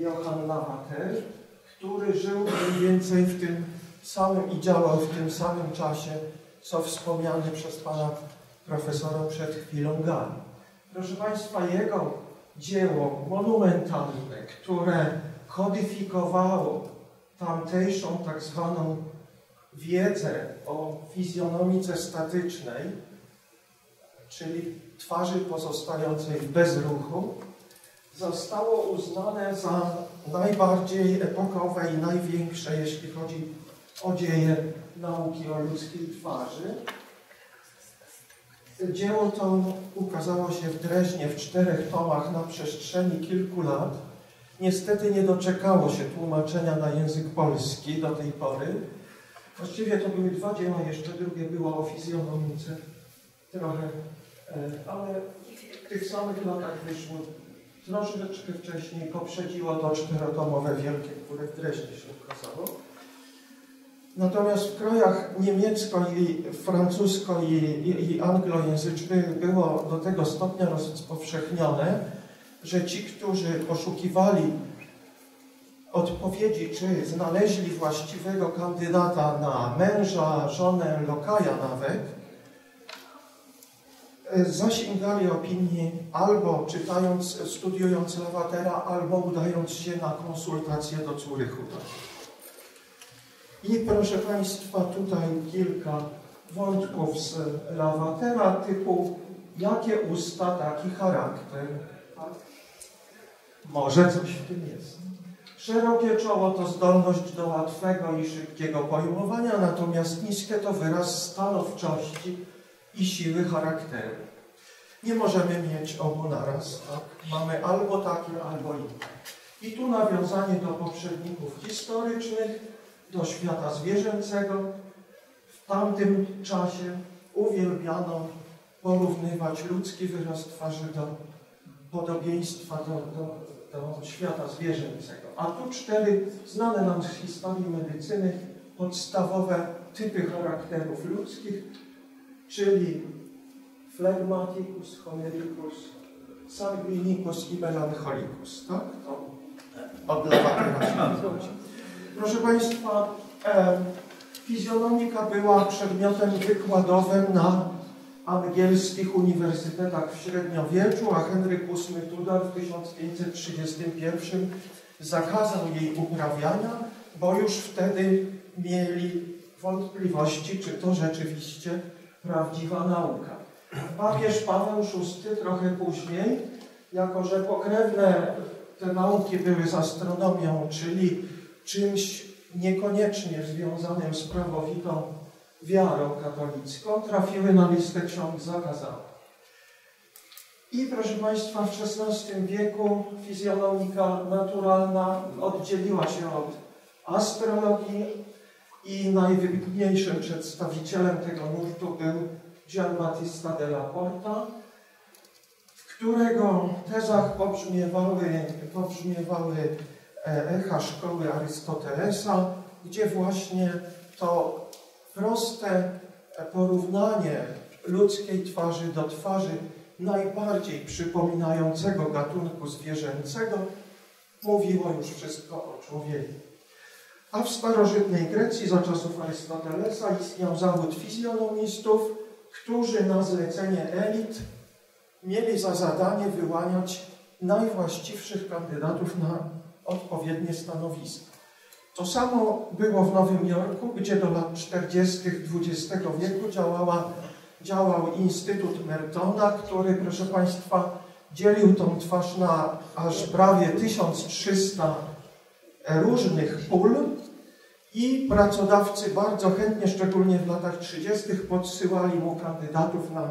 Johann Lavater, który żył mniej więcej w tym samym i działał w tym samym czasie, co wspomniany przez pana profesora przed chwilą Gali. Proszę Państwa, jego dzieło monumentalne, które kodyfikowało tamtejszą tak zwaną wiedzę o fizjonomice statycznej, czyli twarzy pozostającej w bezruchu, zostało uznane za najbardziej epokowe i największe, jeśli chodzi o dzieje nauki o ludzkiej twarzy. Dzieło to ukazało się w Dreźnie w czterech tomach na przestrzeni kilku lat. Niestety nie doczekało się tłumaczenia na język polski do tej pory. Właściwie to były dwa dzieła, jeszcze drugie było o fizjonomice. Trochę, e, ale w tych samych latach wyszło troszeczkę wcześniej, poprzedziło to czterotomowe wielkie, które w Dreźnie się ukazało. Natomiast w krajach niemiecko i francusko i, i, i anglojęzycznych było do tego stopnia rozpowszechnione, że ci, którzy poszukiwali odpowiedzi, czy znaleźli właściwego kandydata na męża, żonę, lokaja nawet, zasięgali opinii albo czytając, studiując Lawatera, albo udając się na konsultacje do Curychu. I proszę Państwa, tutaj kilka wątków z Lawatera typu jakie usta, taki charakter. Tak? Może coś w tym jest. Szerokie czoło to zdolność do łatwego i szybkiego pojmowania, natomiast niskie to wyraz stanowczości i siły charakteru. Nie możemy mieć obu naraz. Tak? Mamy albo takie, albo inne. I tu nawiązanie do poprzedników historycznych, do świata zwierzęcego. W tamtym czasie uwielbiano porównywać ludzki wyraz twarzy do podobieństwa do, do, do świata zwierzęcego. A tu cztery znane nam z historii medycyny podstawowe typy charakterów ludzkich, czyli phlegmaticus, cholericus, sanguinicus i melancholicus. Tak? To od wywodzi. Proszę Państwa, e, fizjonomika była przedmiotem wykładowym na angielskich uniwersytetach w średniowieczu, a Henryk VIII Tudor w 1531 zakazał jej uprawiania, bo już wtedy mieli wątpliwości, czy to rzeczywiście prawdziwa nauka. Papież Paweł VI trochę później, jako że pokrewne te nauki były z astronomią, czyli czymś niekoniecznie związanym z prawowitą wiarą katolicką, trafiły na listę ksiąg zakazanych. I proszę Państwa, w XVI wieku fizjonomika naturalna oddzieliła się od astrologii i najwybitniejszym przedstawicielem tego nurtu był Gian Battista della Porta, w którego tezach pobrzmiewały, pobrzmiewały echa szkoły Arystotelesa, gdzie właśnie to proste porównanie ludzkiej twarzy do twarzy najbardziej przypominającego gatunku zwierzęcego mówiło już wszystko o człowieku. A w starożytnej Grecji za czasów Arystotelesa istniał zawód fizjonomistów, którzy na zlecenie elit mieli za zadanie wyłaniać najwłaściwszych kandydatów na odpowiednie stanowiska. To samo było w Nowym Jorku, gdzie do lat 40. XX wieku działała, działał Instytut Mertona, który, proszę Państwa, dzielił tą twarz na aż prawie 1300 różnych pól i pracodawcy bardzo chętnie, szczególnie w latach 30., podsyłali mu kandydatów na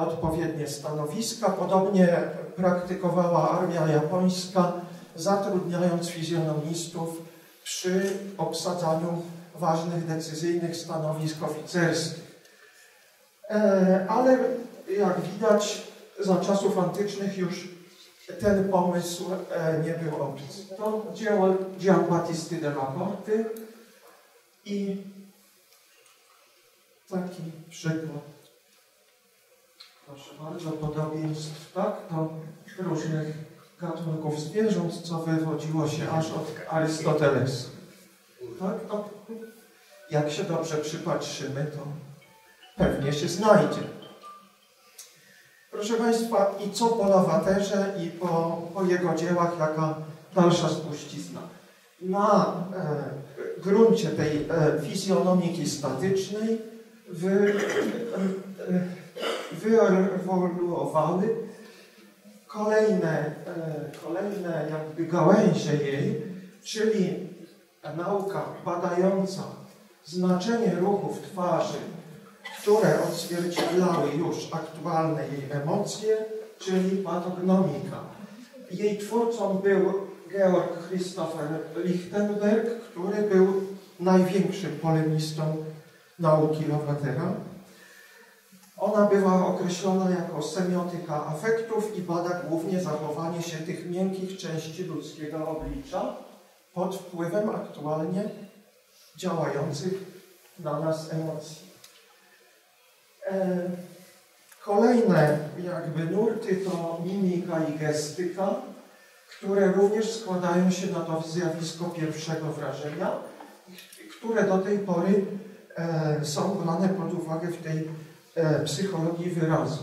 odpowiednie stanowiska. Podobnie praktykowała armia japońska, zatrudniając fizjonomistów przy obsadzaniu ważnych, decyzyjnych stanowisk oficerskich. E, ale jak widać, za czasów antycznych już ten pomysł e, nie był obcy. To dzieło Giambattisty de Porty i taki przykład. Proszę bardzo, podobieństw, tak, do różnych gatunków zwierząt, co wywodziło się aż od Arystotelesa. Tak? Jak się dobrze przypatrzymy, to pewnie się znajdzie. Proszę Państwa, i co po Lawaterze i po, po jego dziełach, jaka dalsza spuścizna? Na e, gruncie tej e, fizjonomiki statycznej wy, e, e wyewoluowały kolejne, e, kolejne jakby gałęzie jej, czyli nauka badająca znaczenie ruchów twarzy, które odzwierciedlały już aktualne jej emocje, czyli patognomika. Jej twórcą był Georg Christopher Lichtenberg, który był największym polemistą nauki Lowatera. Ona była określona jako semiotyka afektów i bada głównie zachowanie się tych miękkich części ludzkiego oblicza pod wpływem aktualnie działających na nas emocji. E, Kolejne jakby nurty to mimika i gestyka, które również składają się na to zjawisko pierwszego wrażenia, które do tej pory e, są brane pod uwagę w tej e, psychologii wyrazu.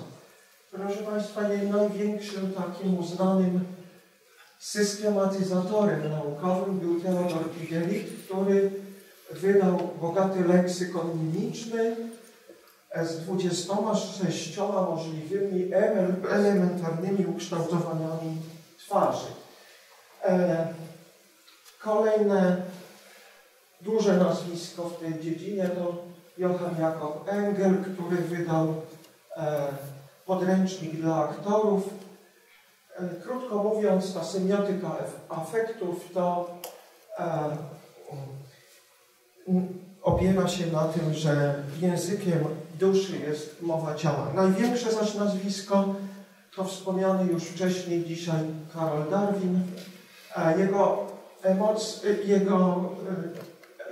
Proszę Państwa, jej największym takim uznanym systematyzatorem naukowym był Theodor Pigelich, który wydał bogaty leksykon mimiczny z 26 możliwymi ele- elementarnymi ukształtowaniami twarzy. E, Kolejne duże nazwisko w tej dziedzinie to Johann Jakob Engel, który wydał e, podręcznik dla aktorów. E, Krótko mówiąc, ta semiotyka afektów to opiera się na tym, że językiem duszy jest mowa ciała. Największe zaś nazwisko to wspomniany już wcześniej dzisiaj Karol Darwin. E, Jego, emoc, jego,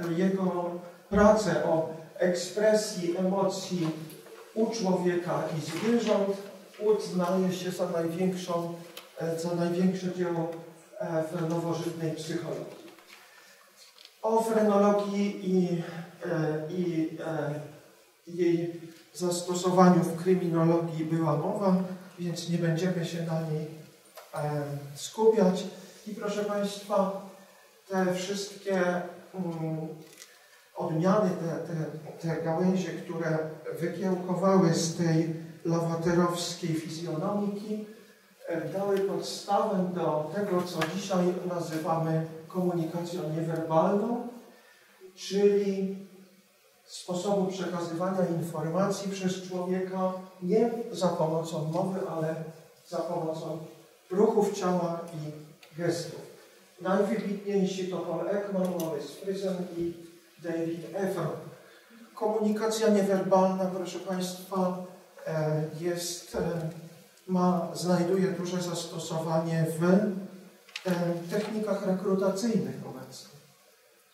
e, jego pracę o ekspresji emocji u człowieka i zwierząt uznaje się za największą, e, za największe dzieło e, w nowożytnej psychologii. O frenologii i, e, i e, jej zastosowaniu w kryminologii była mowa, więc nie będziemy się na niej e, skupiać. I proszę Państwa, te wszystkie mm, odmiany, te, te, te gałęzie, które wykiełkowały z tej lawaterowskiej fizjonomiki, dały podstawę do tego, co dzisiaj nazywamy komunikacją niewerbalną, czyli sposobu przekazywania informacji przez człowieka nie za pomocą mowy, ale za pomocą ruchów ciała i gestów. Najwybitniejsi to Paul Ekman, Maurice Friesen i David Evron. Komunikacja niewerbalna, proszę Państwa, e, jest, e, ma, znajduje duże zastosowanie w e, technikach rekrutacyjnych obecnie.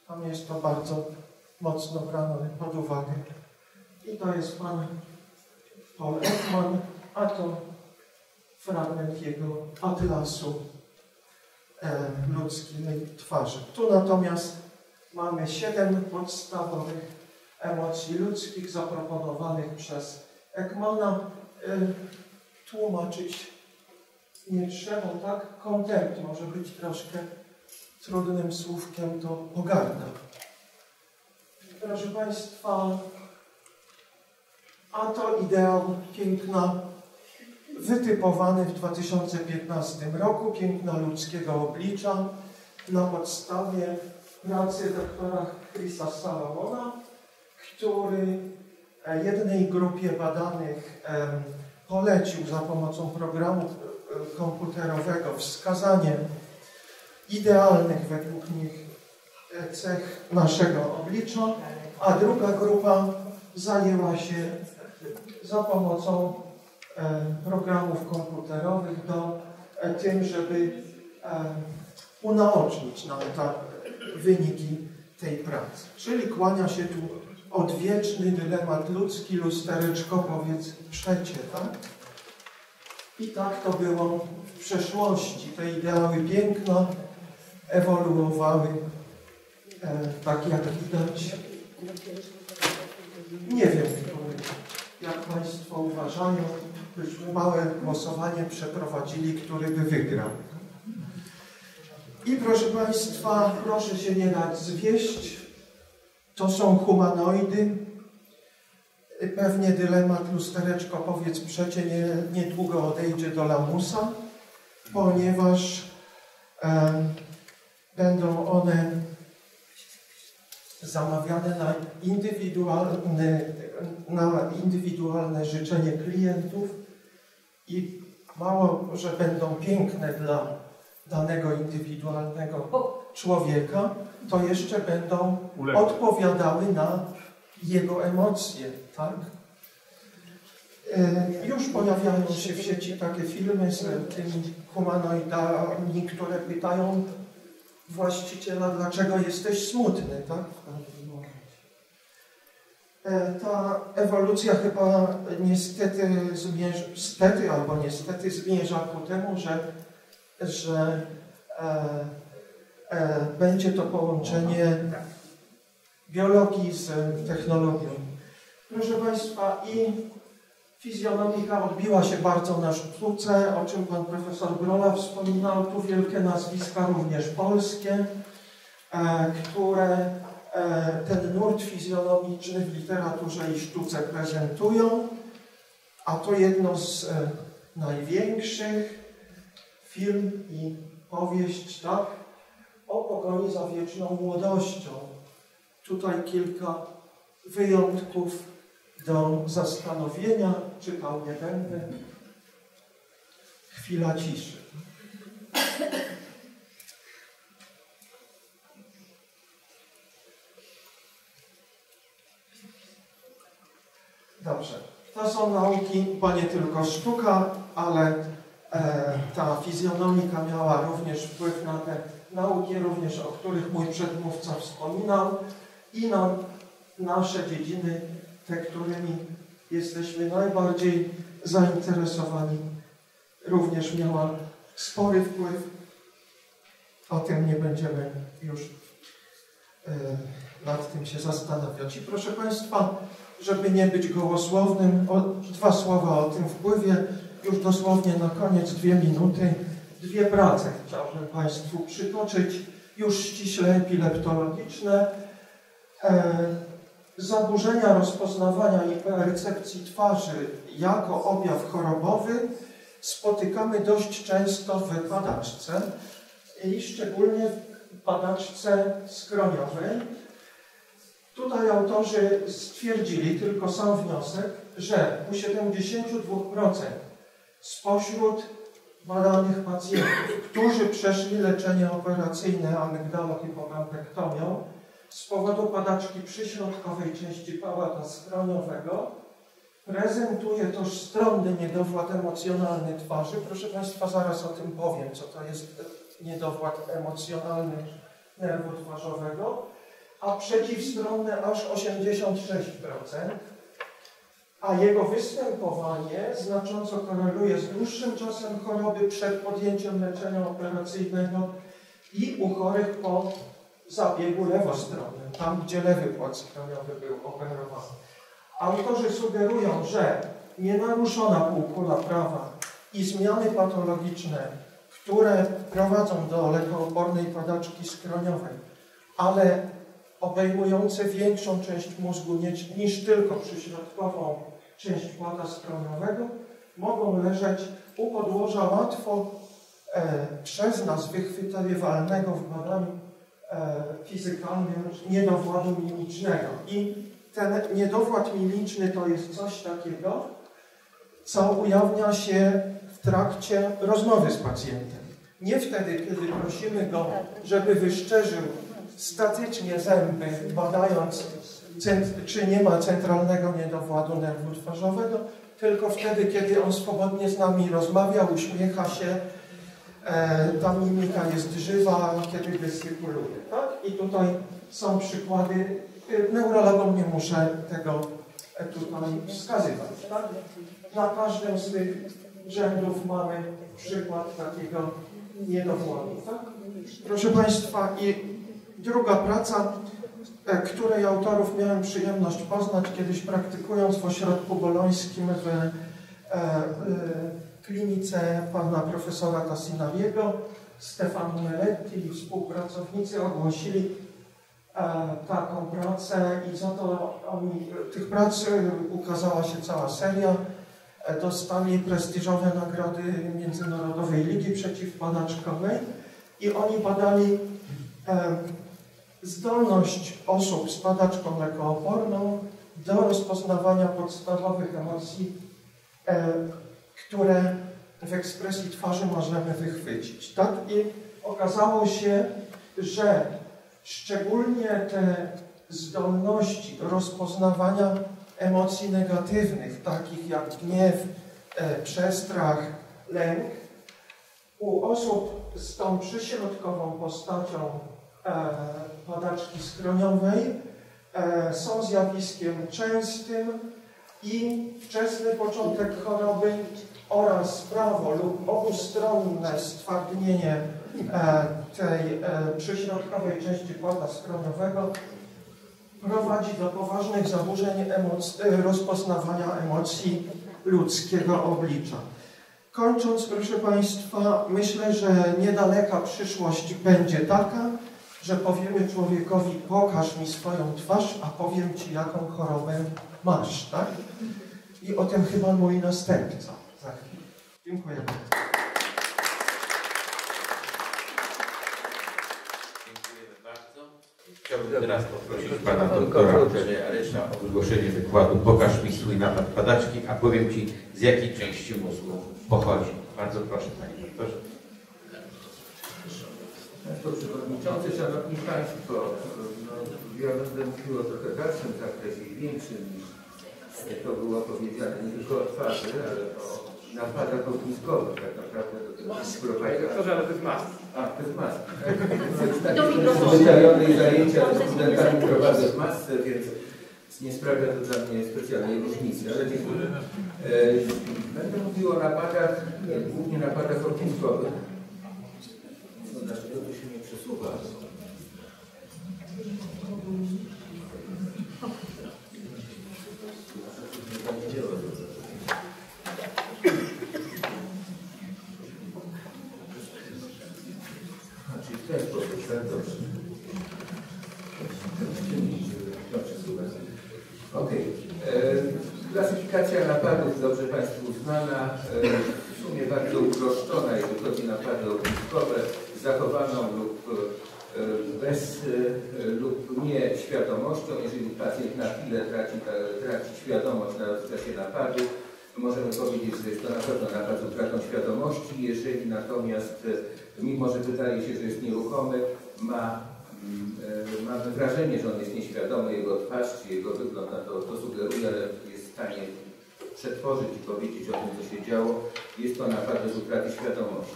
Tam jest to bardzo mocno brane pod uwagę. I to jest pan Paul Ekman, a to fragment jego atlasu e, ludzkiej twarzy. Tu natomiast mamy siedem podstawowych emocji ludzkich zaproponowanych przez Ekmana. E, tłumaczyć nie trzeba, tak? Kontempt może być troszkę trudnym słówkiem do pogarda. Proszę Państwa, a to ideał piękna wytypowany w 2015 roku, piękna ludzkiego oblicza na podstawie pracy doktora Chrisa Salomona, który e, jednej grupie badanych polecił za pomocą programu e, komputerowego wskazanie idealnych według nich e, cech naszego oblicza, a druga grupa zajęła się za pomocą e, programów komputerowych do e, tym, żeby e, unaocznić nam te wyniki tej pracy. Czyli kłania się tu odwieczny dylemat ludzki, lustereczko powiedz przecie, tak? I tak to było w przeszłości. Te ideały piękna ewoluowały, tak jak widać. Nie wiem, jak Państwo uważają, byśmy małe głosowanie przeprowadzili, który by wygrał. I proszę Państwa, proszę się nie dać zwieść. To są humanoidy. Pewnie dylemat lustereczko powiedz przecie nie, niedługo odejdzie do lamusa. ponieważ e, będą one zamawiane na indywidualne, na indywidualne życzenie klientów i mało, że będą piękne dla danego indywidualnego człowieka, to jeszcze będą odpowiadały na jego emocje, tak? E, Już pojawiają się w sieci takie filmy z tymi humanoidami, które pytają właściciela, dlaczego jesteś smutny, tak? E, Ta ewolucja chyba niestety zmierza, albo niestety zmierza ku temu, że, że e, e, będzie to połączenie biologii z technologią. Proszę Państwa, i fizjonomika odbiła się bardzo na sztuce, o czym Pan Profesor Brola wspominał. Tu wielkie nazwiska, również polskie, e, które e, ten nurt fizjonomiczny w literaturze i sztuce prezentują. A to jedno z e, największych film i powieść, tak? O pogoni za wieczną młodością. Tutaj kilka wyjątków do zastanowienia. Czytał nie będę. Chwila ciszy. Dobrze. To są nauki, bo nie tylko sztuka, ale e, ta fizjonomika miała również wpływ na te nauki, również o których mój przedmówca wspominał i na nasze dziedziny, te, którymi jesteśmy najbardziej zainteresowani, również miała spory wpływ. O tym nie będziemy już e, nad tym się zastanawiać. I proszę Państwa, żeby nie być gołosłownym, o, dwa słowa o tym wpływie. Już dosłownie na koniec, dwie minuty. Dwie prace chciałbym Państwu przytoczyć, już ściśle epileptologiczne. E, zaburzenia rozpoznawania i percepcji twarzy jako objaw chorobowy spotykamy dość często w badaczce i szczególnie w badaczce skroniowej. Tutaj autorzy stwierdzili, tylko sam wniosek, że u 72% spośród badanych pacjentów, którzy przeszli leczenie operacyjne amygdalohipokampektomią z powodu padaczki przyśrodkowej części pałata skroniowego, prezentuje tożstronny niedowład emocjonalny twarzy. Proszę Państwa, zaraz o tym powiem, co to jest niedowład emocjonalny nerwu twarzowego a przeciwstronne aż 86%, a jego występowanie znacząco koreluje z dłuższym czasem choroby przed podjęciem leczenia operacyjnego i u chorych po zabiegu lewostronnym, tam gdzie lewy płat skroniowy był operowany. Autorzy sugerują, że nienaruszona półkula prawa i zmiany patologiczne, które prowadzą do lekoopornej padaczki skroniowej, ale obejmujące większą część mózgu niż, tylko przyśrodkową część płata skroniowego, mogą leżeć u podłoża łatwo e, przez nas wychwytywalnego w badaniu fizykalnym niedowładu mimicznego. I ten niedowład mimiczny to jest coś takiego, co ujawnia się w trakcie rozmowy z pacjentem. Nie wtedy, kiedy prosimy go, żeby wyszczerzył statycznie zęby, badając, czy nie ma centralnego niedowładu nerwu twarzowego, tylko wtedy, kiedy on swobodnie z nami rozmawia, uśmiecha się, e, ta mimika jest żywa, kiedy gestykuluje. Tak? I tutaj są przykłady. Neurologom nie muszę tego tutaj wskazywać. Tak? Na każdym z tych rzędów mamy przykład takiego niedowładu. Tak? Proszę Państwa, i Druga praca, e, której autorów miałem przyjemność poznać kiedyś praktykując w ośrodku bolońskim w e, e, klinice pana profesora Tassinariego, Stefano Meletti i współpracownicy ogłosili taką pracę i za to oni, tych prac ukazała się cała seria. e, dostali prestiżowe nagrody Międzynarodowej Ligi Przeciwpadaczkowej i oni badali e, zdolność osób z padaczką lekooporną do rozpoznawania podstawowych emocji, e, które w ekspresji twarzy możemy wychwycić. Tak? I okazało się, że szczególnie te zdolności rozpoznawania emocji negatywnych, takich jak gniew, e, przestrach, lęk, u osób z tą przyśrodkową postacią e, padaczki skroniowej e, są zjawiskiem częstym i wczesny początek choroby oraz prawo lub obustronne stwardnienie e, tej e, przyśrodkowej części płata skroniowego prowadzi do poważnych zaburzeń emoc- e, rozpoznawania emocji ludzkiego oblicza. Kończąc, proszę Państwa, myślę, że niedaleka przyszłość będzie taka, że powiemy człowiekowi, pokaż mi swoją twarz, a powiem Ci, jaką chorobę masz, tak? I o tym chyba mój następca chwilę. Dziękuję bardzo. Chciałbym teraz poprosić pana doktora Andrzeja Rysza o wygłoszenie wykładu Pokaż mi swój napad padaczki, a powiem ci z jakiej części mózgu pochodzi. Bardzo proszę panie doktorze. Państwo Przewodniczący, Szanowni Państwo, no, ja będę mówił o trochę dalszym zakresie i większym niż to było powiedziane nie tylko o twarzy, ale o napadach ogniskowych tak naprawdę do tego prowadzi. ale to jest mask. A, to jest maska. Wytajone zajęcia z studentami prowadzę w masce, więc nie sprawia to dla mnie specjalnej różnicy, ale dziękuję. E, Będę mówił o napadach, nie, głównie napadach ogniskowych. No, dlaczego to się nie przesuwa? A, czyli w ten sposób, tak dobrze. To przesuwa. Okej. E, Klasyfikacja napadów, dobrze Państwu znana, e, w sumie bardzo uproszczona, jeżeli chodzi o napady ogniskowe, z zachowaną lub e, bez e, lub nie świadomością. Jeżeli pacjent na chwilę traci, traci świadomość na, czasie napadu, możemy powiedzieć, że jest to na pewno napad z utratą świadomości. Jeżeli natomiast, e, mimo że wydaje się, że jest nieruchomy, ma Mm, e, Mamy wrażenie, że on jest nieświadomy, jego twarz czy jego wygląd na to, to sugeruje, ale jest w stanie przetworzyć i powiedzieć o tym, co się działo. Jest to napad bez utraty świadomości.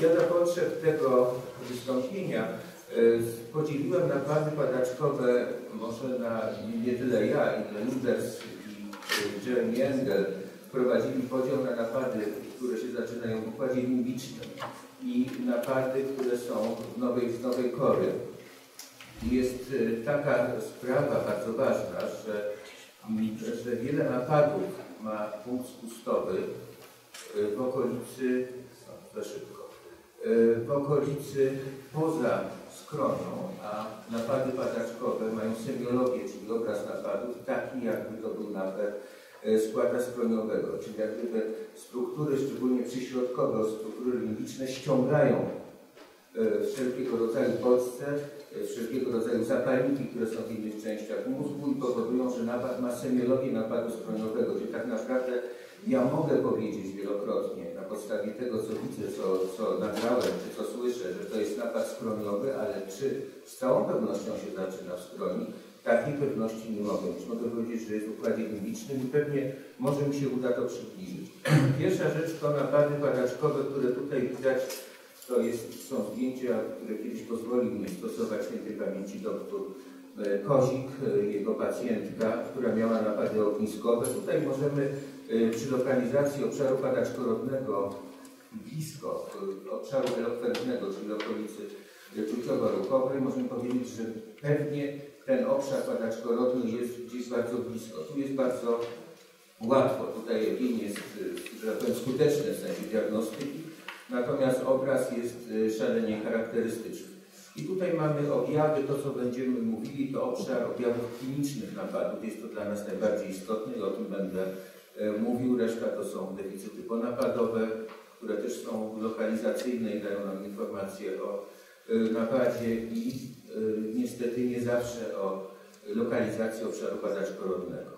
Ja dla potrzeb tego wystąpienia e, podzieliłem napady padaczkowe może na nie tyle ja, ile Luders Jeremy Engel wprowadzili podział na napady, które się zaczynają w układzie limbicznym i napady, które są w nowej, z nowej kory. Jest y, taka sprawa bardzo ważna, że, że wiele napadów ma punkt spustowy y, w okolicy, za szybko, y, w okolicy poza skronią, a napady padaczkowe mają semiologię, czyli obraz napadu, taki jakby to był napad składa skroniowego, czyli jak gdyby struktury, szczególnie przyśrodkowe, struktury limbiczne ściągają e, wszelkiego rodzaju bodźce, e, wszelkiego rodzaju zapalniki, które są w innych częściach mózgu i powodują, że napad ma semiologię napadu skroniowego, czyli tak naprawdę ja mogę powiedzieć wielokrotnie podstawie tego, co widzę, co, co nagrałem, czy co słyszę, że to jest napad skroniowy, ale czy z całą pewnością się zaczyna w skroni, Takiej pewności nie mogę mieć. Mogę powiedzieć, że jest w układzie limbicznym i pewnie może mi się uda to przybliżyć. Pierwsza rzecz to napady padaczkowe, które tutaj widać. To jest, są zdjęcia, które kiedyś pozwolił mi stosować świętej pamięci doktor e, Kozik, e, jego pacjentka, która miała napady ogniskowe. Tutaj możemy przy lokalizacji obszaru padaczkorodnego blisko obszaru elokwentnego, czyli okolicy czuciowo-ruchowej, możemy powiedzieć, że pewnie ten obszar padaczkorodny jest gdzieś bardzo blisko. Tu jest bardzo łatwo, tutaj nie jest, że tak powiem, w sensie diagnostyki, natomiast obraz jest szalenie charakterystyczny. I tutaj mamy objawy, to co będziemy mówili, to obszar objawów klinicznych napadów. Jest to dla nas najbardziej istotne i o tym będę e, mówił. Reszta to są deficyty ponapadowe, które też są lokalizacyjne i dają nam informacje o e, napadzie i e, niestety nie zawsze o lokalizacji obszaru badaczko-rodnego.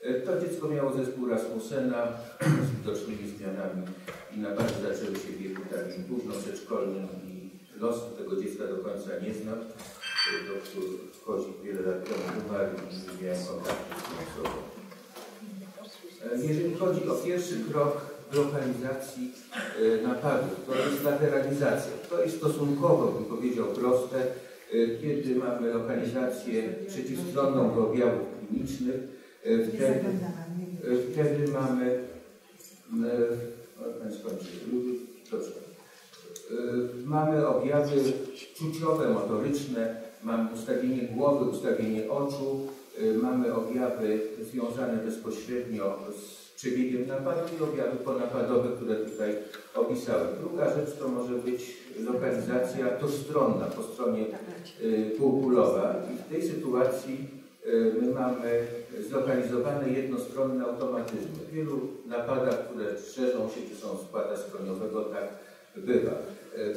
E, To dziecko miało zespół Rasmussena z widocznymi zmianami i napady zaczęły się w wieku takim późno-przedszkolnym i losu tego dziecka do końca nie znam. E, Doktor wchodzi wiele lat temu umarł i nie miałem kontaktu z tą osobą. E, Jeżeli chodzi o pierwszy krok lokalizacji e, napadów, to jest lateralizacja. To jest stosunkowo, bym powiedział, proste, e, kiedy mamy lokalizację przeciwstronną do objawów klinicznych, wtedy, wtedy mamy Mamy objawy czuciowe, motoryczne, mamy ustawienie głowy, ustawienie oczu, mamy objawy związane bezpośrednio z przebiegiem napadu i objawy ponapadowe, które tutaj opisałem. Druga rzecz to może być lokalizacja tostronna po stronie y, półkulowa i w tej sytuacji y, my mamy zlokalizowane jednostronne automatyzmy. W wielu napadach, które szerzą się czy są składa skroniowego, tak bywa.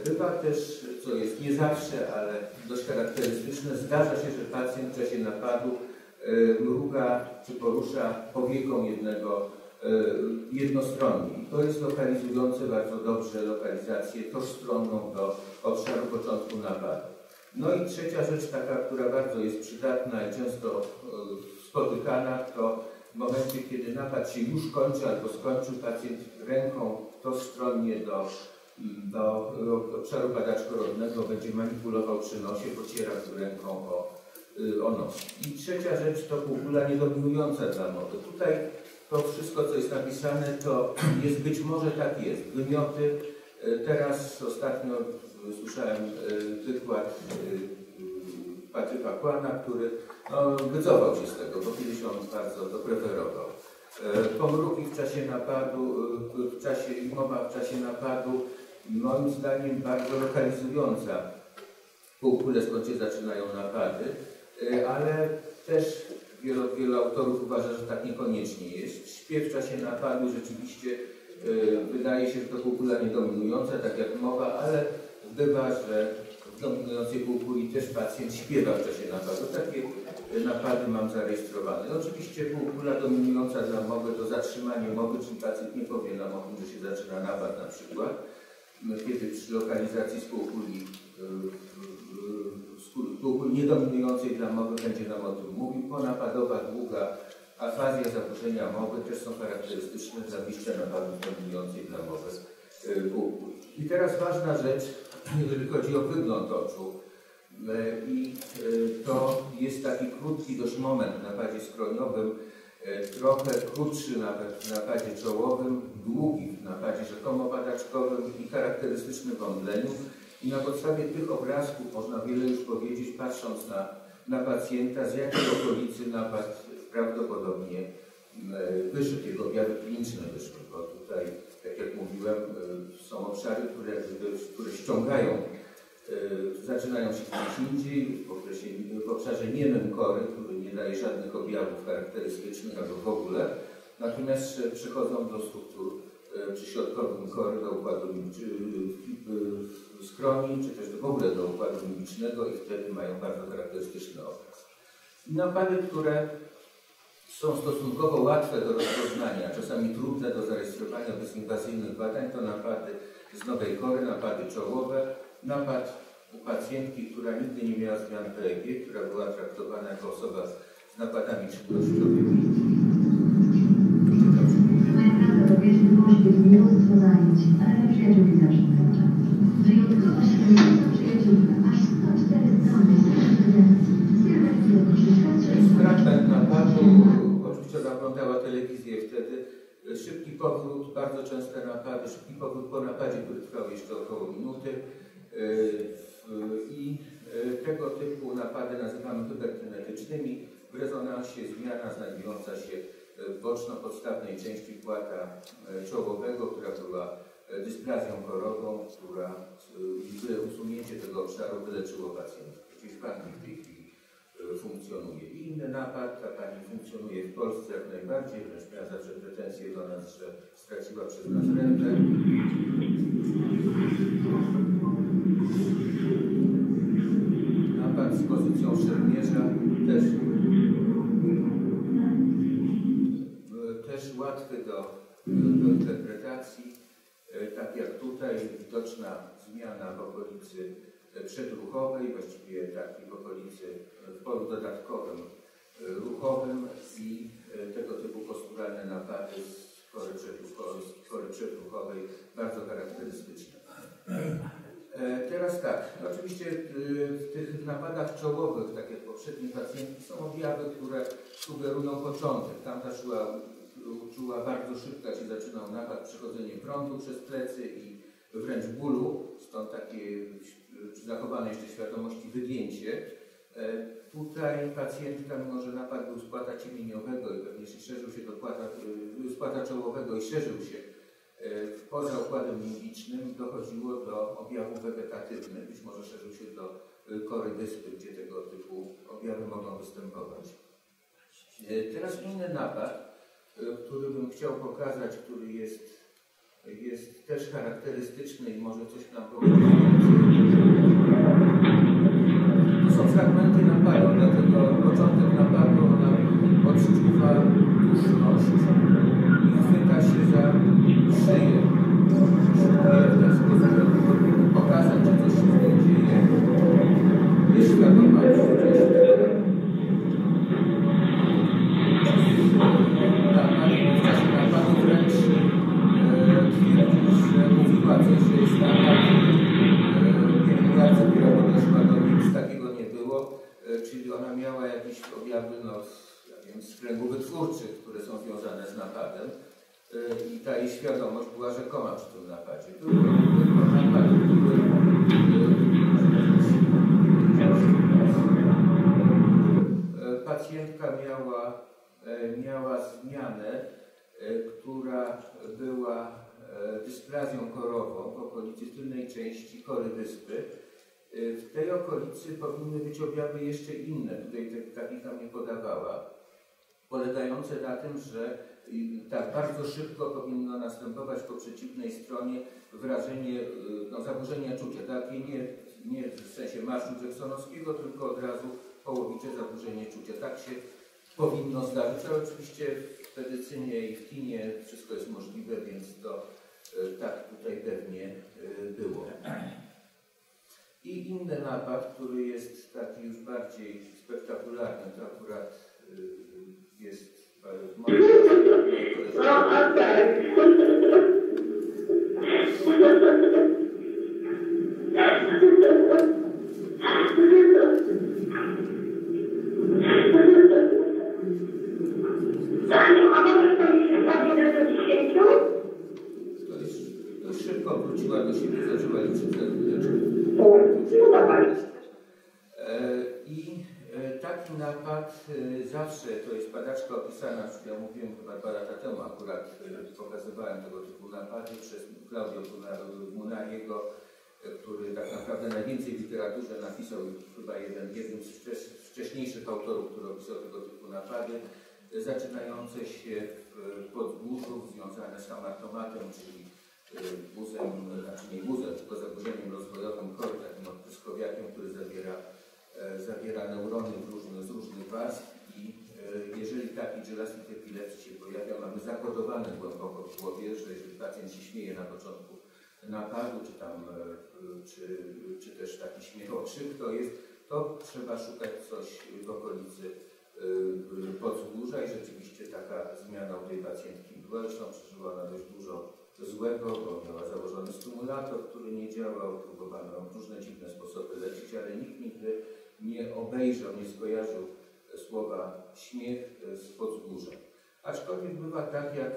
Bywa też, co jest nie zawsze, ale dość charakterystyczne, zdarza się, że pacjent w czasie napadu mruga czy porusza powieką jednego e, jednostronnie. To jest lokalizujące bardzo dobrze lokalizację tożstronną do obszaru początku napadu. No i trzecia rzecz taka, która bardzo jest przydatna i często e, spotykana, to w momencie, kiedy napad się już kończy albo skończył, pacjent ręką tożstronnie do do obszaru badaczko-rodnego będzie manipulował przy nosie, pociera tu ręką o, nos. I trzecia rzecz to półkula niedominująca dla mowy. Tutaj to wszystko, co jest napisane, to jest być może tak jest. Wymioty, y, teraz ostatnio y, słyszałem y, y, y, Patryka Kłana, który no, wycofał się z tego, bo kiedyś on bardzo to preferował. Pomruki w czasie napadu, w czasie, mowa w czasie napadu, moim zdaniem bardzo lokalizująca półkulę, skąd się zaczynają napady, ale też wielu, wielu autorów uważa, że tak niekoniecznie jest. Śpiew w czasie napadu rzeczywiście e, wydaje się, że to półkula niedominująca, tak jak mowa, ale bywa, że w dominującej półkuli też pacjent śpiewa w czasie napadu. Takie napady mam zarejestrowane. No oczywiście półkula dominująca dla mowy to zatrzymanie mowy, czyli pacjent nie powie nam o tym, że się zaczyna napad na przykład. Kiedy przy lokalizacji spółkuli, yy, spółkuli niedominującej dla mowy będzie nam o tym mówił. Ponapadowa, długa afazja zaburzenia mowy też są charakterystyczne dla mistrza napadów dominującej dla mowy półkuli. I teraz ważna rzecz, jeżeli chodzi o wygląd oczu. E, I e, to jest taki krótki dość moment w napadzie skroniowym, trochę krótszy nawet w napadzie czołowym, długi w napadzie rzekomo badaczkowym i charakterystyczny w omdleniu. I na podstawie tych obrazków można wiele już powiedzieć, patrząc na, na pacjenta, z jakiej okolicy napad prawdopodobnie wyszedł, jego objawy kliniczne wyszły, bo tutaj, tak jak mówiłem, są obszary, które, które ściągają Y, zaczynają się gdzieś indziej, w, okresie, w obszarze niemym kory, który nie daje żadnych objawów charakterystycznych albo w ogóle, natomiast e, przechodzą do struktur e, przy środkowym kory, do układu skroni, czy też w ogóle do układu mimicznego i wtedy mają bardzo charakterystyczny obraz. Napady, które są stosunkowo łatwe do rozpoznania, czasami trudne do zarejestrowania bez inwazyjnych badań, to napady z nowej kory, napady czołowe, napad u pacjentki, która nigdy nie miała zmian PEG, która była traktowana jako osoba z napadami szybkościowymi. Może być mnóstwo zajęć, ale dla przyjaciółki zawsze wystarcza. Wyjątkowo średnia przyjaciółka, aż 104 strony sylwetki. Sylwetki To jest fragment napadu. Oczywiście ona oglądała telewizję wtedy. Szybki powrót, bardzo częste napady, szybki powrót po napadzie, który trwał jeszcze około minuty. I tego typu napady nazywamy hyperkinetycznymi. W rezonansie zmiana znajdująca się boczno-podstawnej części płata czołowego, która była dysplazją korową, która usunięcie tego obszaru wyleczyło pacjenta. Oczywiście w tej chwili e, funkcjonuje. Inny napad, ta pani funkcjonuje w Polsce jak najbardziej, wręcz miała zawsze pretensje do nas, że straciła przez nas rentę. Napad z pozycją szermierza też, łatwy do, do interpretacji. E, Tak jak tutaj widoczna zmiana w okolicy e, przedruchowej, właściwie takiej w okolicy w polu dodatkowym e, ruchowym i tego typu posturalne napady z chory przedruchowej, bardzo charakterystyczne. Teraz tak, oczywiście w tych napadach czołowych, tak jak poprzedni pacjenci, są objawy, które sugerują początek. Tamta czuła, czuła bardzo szybko, się zaczynał napad, przechodzenie prądu przez plecy i wręcz bólu, stąd takie przy zachowanej jeszcze świadomości wygięcie. E, Tutaj pacjentka, mimo że napad był z ciemieniowego i pewnie się szerzył się do płata, płata czołowego i szerzył się e, poza układem limbicznym dochodziło do objawów wegetatywnych, być może szerzył się do kory wyspy, gdzie tego typu objawy mogą występować. E, Teraz inny napad, który bym chciał pokazać, który jest, jest też charakterystyczny i może coś nam powiedzieć. To są fragmenty napadu, dlatego początek napadu ona odczuwa duszność i chwyta się za szyję. Pokazać, że coś się dzieje. Jest świadoma gdzieś z kręgu wytwórczych, które są związane z napadem e, i ta jej świadomość była rzekoma przy tym napadzie. E, pacjentka miała, e, miała zmianę, która była dysplazją korową w okolicy tylnej części kory wyspy. W tej okolicy powinny być objawy jeszcze inne, tutaj takich nam nie podawała, polegające na tym, że i tak bardzo szybko powinno następować po przeciwnej stronie wrażenie, y, no, zaburzenia czucia, takie nie, nie w sensie marszu Jacksonowskiego, tylko od razu połowicze zaburzenie czucia. Tak się powinno zdarzyć, ale oczywiście w medycynie i w kinie wszystko jest możliwe, więc to y, tak tutaj pewnie y, było. I inny napad, który jest taki już bardziej spektakularny, to akurat y, jest akurat, e, pokazywałem tego typu napady przez Claudio Munariego, e, który tak naprawdę najwięcej w literaturze napisał, chyba jeden, jeden z wcześ- wcześniejszych autorów, który opisał tego typu napady, e, zaczynające się w podgórzu związane z hamartomatem, czyli wózem, znaczy nie wózem, tylko zaburzeniem rozwojowym kory, takim odpryskowiakiem, który zawiera, zawiera neurony różnych, z różnych warstw jeżeli taki gelastic epilepsy się pojawia, mamy zakodowane głęboko w głowie, że jeżeli pacjent się śmieje na początku napadu, czy tam, e, czy, czy też taki śmiech okrzyk, to jest, to trzeba szukać coś w okolicy y, podzgórza i rzeczywiście taka zmiana u tej pacjentki była. Zresztą przeżyła ona dość dużo złego, bo miała założony stymulator, który nie działał, próbowano różne dziwne sposoby leczyć, ale nikt nigdy nie obejrzał, nie skojarzył słowa śmiech z podzgórza. Aczkolwiek bywa tak jak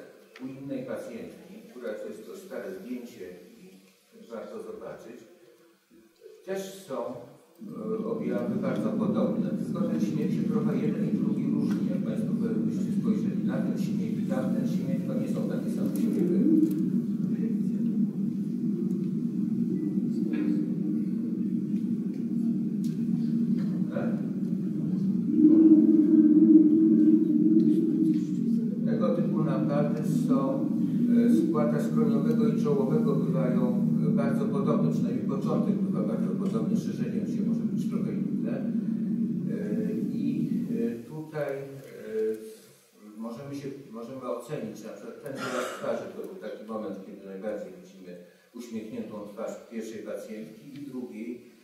u innej pacjentki, która to jest to stare zdjęcie i warto zobaczyć, też są e, objawy bardzo podobne, tylko ten śmiech się trochę jeden i drugi różni. Jak Państwo byście spojrzeli na ten śmiech i tamten śmiech, to nie są takie same śmiechy. Biodrowego i czołowego bywają bardzo podobne, przynajmniej początek bywa bardzo podobny, szerzenie się może być trochę inne. E, I e, tutaj e, możemy, się, możemy ocenić, na przykład ten wyraz twarzy to był taki moment, kiedy najbardziej widzimy uśmiechniętą twarz pierwszej pacjentki i drugiej,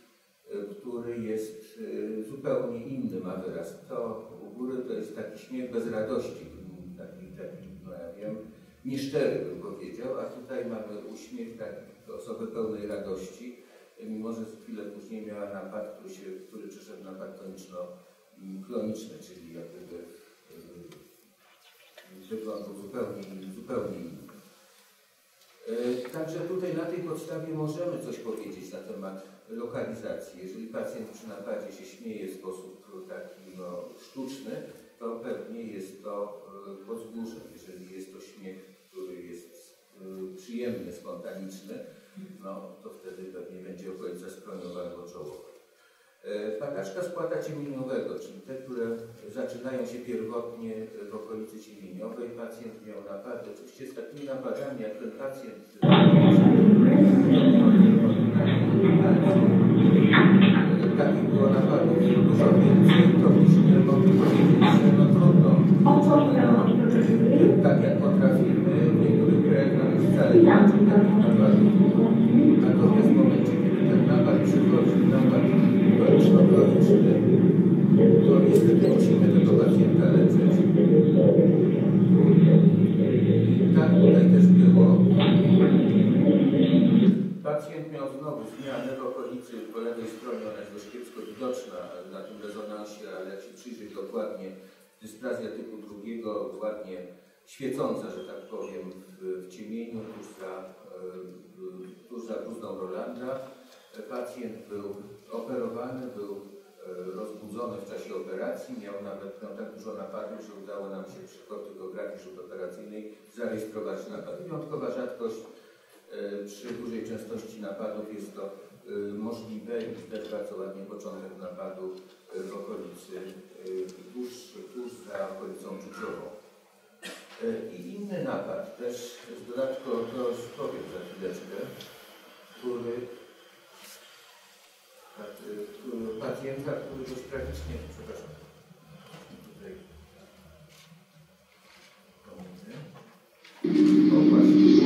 który jest zupełnie inny, ma wyraz. To u góry to jest taki śmiech bez radości, taki, taki no ja wiem, nieszczery bym powiedział, a tutaj mamy uśmiech taki osoby pełnej radości, mimo że chwilę później miała napad, który, się, który przyszedł napad kloniczny, czyli jak gdyby wyglądał zupełnie, zupełnie inny. Także tutaj na tej podstawie możemy coś powiedzieć na temat lokalizacji. Jeżeli pacjent przy napadzie się śmieje w sposób taki no, sztuczny, to pewnie jest to pod wzgórzem. Jeżeli jest to śmiech, który jest przyjemny, spontaniczny, no to wtedy pewnie będzie okolica skroniowa albo czołowa. Padaczka spłata ciemieniowego, czyli te, które zaczynają się pierwotnie w okolicy ciemieniowej. Pacjent miał napady, oczywiście z takimi napadami, jak ten pacjent takich było napadów dużo więcej, to byśmy mogli powiedzieć, że no trudno. Tak jak potrafimy, ma takich napadów. Natomiast w momencie, kiedy ten napad przychodzi, napad kliniczno-chroniczny, to niestety musimy tego pacjenta leczyć. I tak tutaj też było. Pacjent miał znowu zmianę w okolicy, po lewej stronie, ona jest dość kiepsko widoczna na tym rezonansie, ale jak się przyjrzeć dokładnie, dysplazja typu drugiego, ładnie świecąca, że tak powiem, w, w ciemieniu, tuż za, tuż za Rolanda. Pacjent był operowany, był rozbudzony w czasie operacji, miał nawet miał tak dużo napadów, że udało nam się przy kortykografii rzut operacyjnej zarejestrować napad. Wyjątkowa rzadkość przy dużej częstości napadów jest to możliwe i też bardzo ładnie początek napadu w okolicy, tuż, tuż za okolicą czuciową. I inny napad, też z dodatku, to już powiem za chwileczkę, który, który pacjenta, który dość tragicznie, przepraszam, tutaj o właśnie,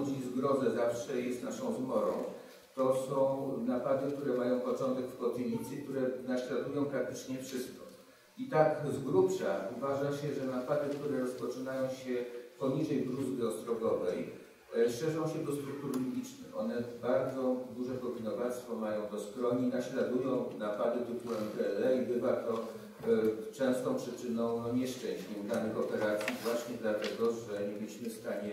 budzi zgrozę zawsze jest naszą zmorą. To są napady, które mają początek w potylicy, które naśladują praktycznie wszystko. I tak z grubsza uważa się, że napady, które rozpoczynają się poniżej bluzgi ostrogowej, e, szerzą się do struktur limbicznych. One bardzo duże powinowactwo mają do skroni, naśladują napady typu MPL i bywa to e, częstą przyczyną no, nieszczęść nieudanych operacji właśnie dlatego, że nie byliśmy w stanie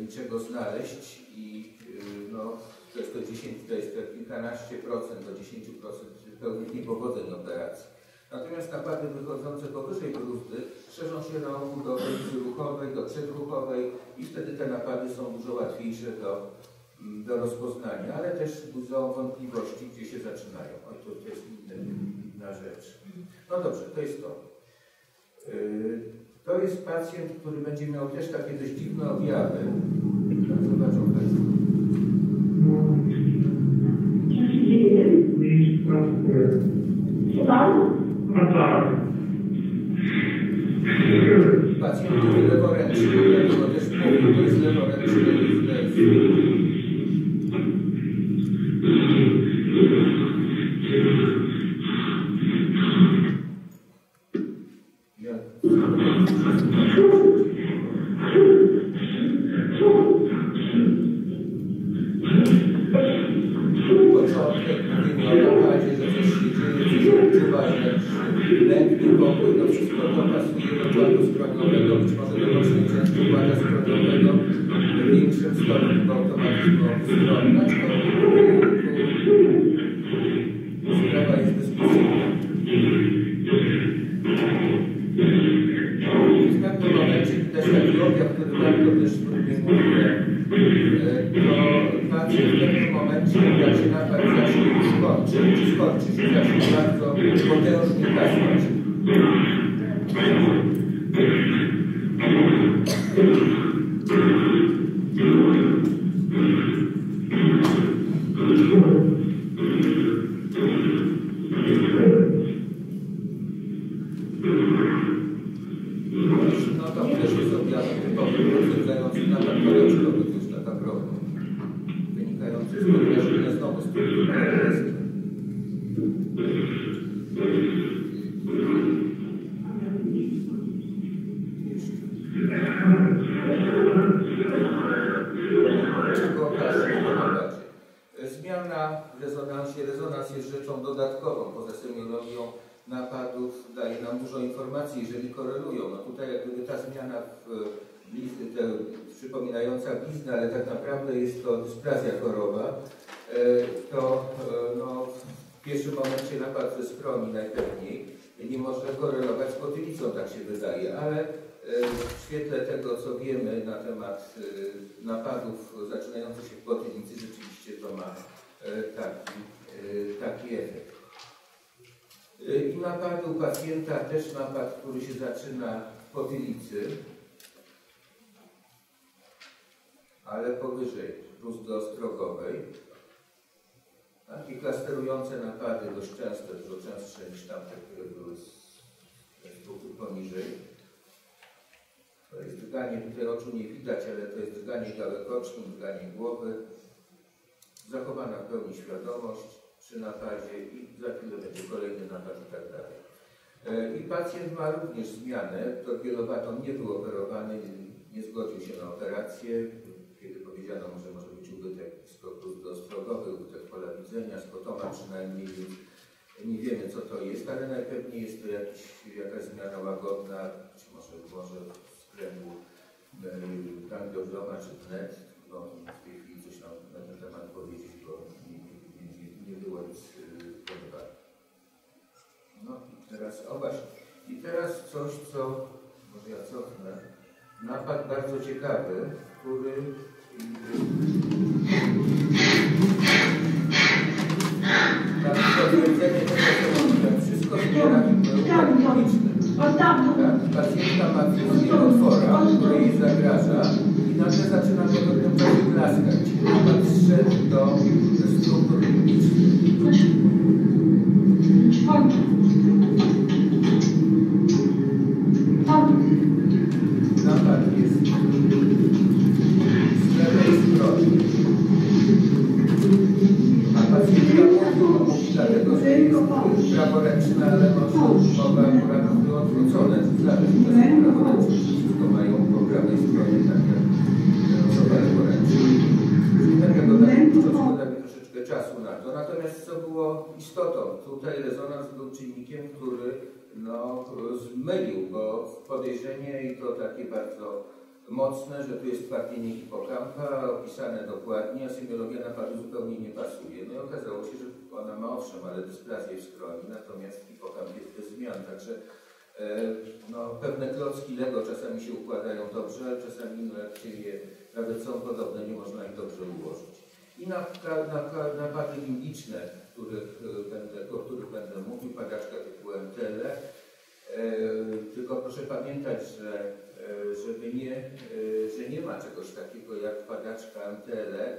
niczego znaleźć i e, no, to jest to 10, to jest to kilkanaście procent do 10 procent pełnych niepowodzeń operacji. Natomiast napady wychodzące powyżej bruzdy szerzą się na ogół do ruchowej, do przedruchowej i wtedy te napady są dużo łatwiejsze do, mm, do rozpoznania, ale też budzą wątpliwości, gdzie się zaczynają. To, to jest inna rzecz. No dobrze, to jest to. Yy, to jest pacjent, który będzie miał też takie dość dziwne objawy. Tak, zobaczą Państwo. No tak. Pacjent jest leworęczny, dlatego też mówił, to jest leworęczny, to jest leworęczny. W pewnym momencie, się napad zacznie skończy, czy skończy się, zacznie bardzo potężnie kasnąć. No to też jest objaw typowy, potwierdzający napad gorączkowy, to jest taka problem. Wynikający z podwyższenia znowu struktury KRS. Czego okaże się najbardziej? Zmiana w rezonansie. Rezonans jest rzeczą dodatkową poza semiologią napadów daje nam dużo informacji, jeżeli korelują. No tutaj jak gdyby ta zmiana w blizny, te, przypominająca bliznę, ale tak naprawdę jest to dysplazja korowa, e, to e, no, w pierwszym momencie napad ze skroni najpewniej nie może korelować z potylicą, tak się wydaje, ale e, w świetle tego, co wiemy na temat e, napadów zaczynających się w potylicy, rzeczywiście to ma e, taki, e, taki efekt. I napad u pacjenta też napad, który się zaczyna w potylicy, ale powyżej rózgy ostrogowej. Takie klasterujące napady, dość częste, dużo częstsze niż tamte, które były z struktur poniżej. To jest drganie, tutaj oczu nie widać, ale to jest drganie gałek ocznych, drganie głowy. Zachowana w pełni świadomość przy napadzie i za chwilę będzie kolejny napad i tak dalej. E, I pacjent ma również zmianę, to wielowaton nie był operowany, nie zgodził się na operację, kiedy powiedziano że może być ubytek skoków ostrogowy, ubytek pola widzenia, skotoma przynajmniej, nie wiemy co to jest, ale najpewniej jest to jakiś, jakaś zmiana łagodna, czy może, może z kręgu e, gangliogroma czy wnet, no w tej chwili coś nam na ten temat powiedzieć, bo nie, było nic podobnego. No i teraz, o właśnie, i teraz coś, co, może ja cofnę, napad bardzo ciekawy, który tak, potwierdzenie tego, wszystko zbiera logiczne. Tak, pacjenta ma fuzję otwora, który jej zagraża i nagle zaczyna po pewnym czasie klaskać. Napad zszedł do struktur limbicznych. Napad czynnikiem, który no, zmylił, bo podejrzenie i to takie bardzo mocne, że tu jest twardienie hipokampa, opisane dokładnie, a semiologia napadu zupełnie nie pasuje. No i okazało się, że ona ma owszem, ale dysplazję w skroni, natomiast hipokamp jest bez zmian, także e, no, pewne klocki Lego czasami się układają dobrze, czasami no, się je nawet są podobne, nie można ich dobrze ułożyć. I na, na, napady limbiczne, których e, będę, o których będę mówił, padaczka typu MTL. E, tylko proszę pamiętać, że e, żeby nie, e, że nie ma czegoś takiego jak padaczka MTL, e,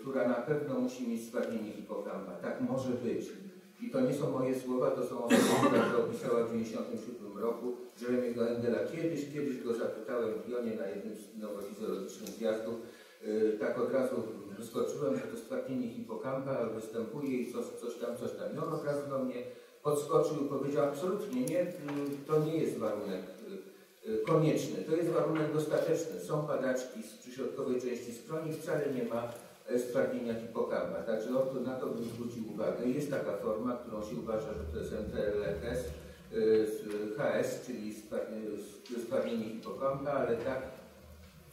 która na pewno musi mieć stwardnienie hipokampa. Tak może być, I to nie są moje słowa, to są osoby, która opisała w 1997 roku. Jeremiego Endela kiedyś, kiedyś go zapytałem w Lyonie na jednym z nowofizjologicznych zjazdów. Tak od razu wyskoczyłem, że to stwardnienie hipokampa występuje i coś, coś tam, coś tam. I on od razu do mnie podskoczył i powiedział absolutnie nie, yy, to nie jest warunek yy, konieczny, to jest warunek dostateczny. Są padaczki z przyśrodkowej części skroni, wcale nie ma e, stwardnienia hipokampa. Także on to, na to bym zwrócił uwagę. Jest taka forma, którą się uważa, że to jest MTLS, y, HS, czyli stwar- stwardnienie hipokampa, ale tak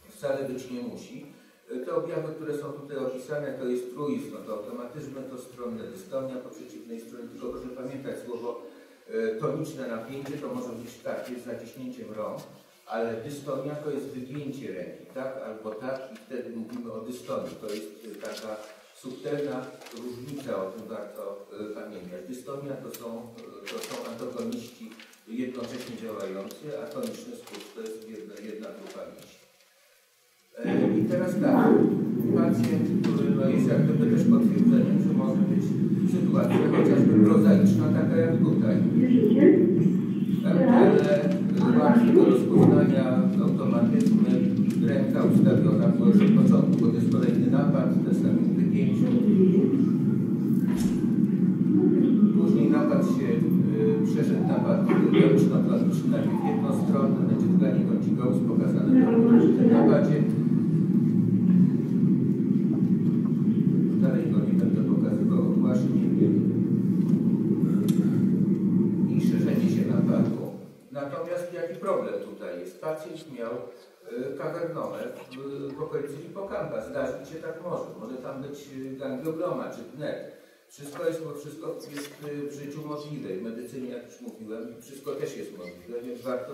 wcale być nie musi. Te objawy, które są tutaj opisane, to jest truizm, to automatyzmy, to stronne dystonia po przeciwnej stronie, tylko proszę pamiętać słowo y, toniczne napięcie to może być tak, jest zaciśnięciem rąk, ale dystonia to jest wygięcie ręki, tak albo tak i wtedy mówimy o dystonii. To jest y, taka subtelna różnica, o tym warto y, pamiętać. Dystonia to są, to są antagoniści jednocześnie działający, a toniczny skutk to jest jedna, jedna grupa mięśni. I teraz tak, pacjent, który no jest jak gdyby też potwierdzeniem, że może być sytuacja chociażby prozaiczna, taka jak tutaj. MTL łatwy do rozpoznania automatyzmy, ręka ustawiona po początku, bo to jest kolejny napad, te samym wygięciu. Później napad się y, przeszedł napad kloniczno-kloniczny, najpierw jednostronny, będzie tkanie kącikołus pokazane w tym napadzie. Dalej go nie będę pokazywał właśnie. I szerzenie się napadu. Natomiast jaki problem tutaj jest? Pacjent miał y, kawernome w, okolicy hipokampa. Zdarzyć się tak może. Może tam być y, gangiobloma czy wnet. Wszystko jest, bo wszystko jest y, w życiu możliwe. W medycynie, jak już mówiłem, wszystko też jest możliwe, więc warto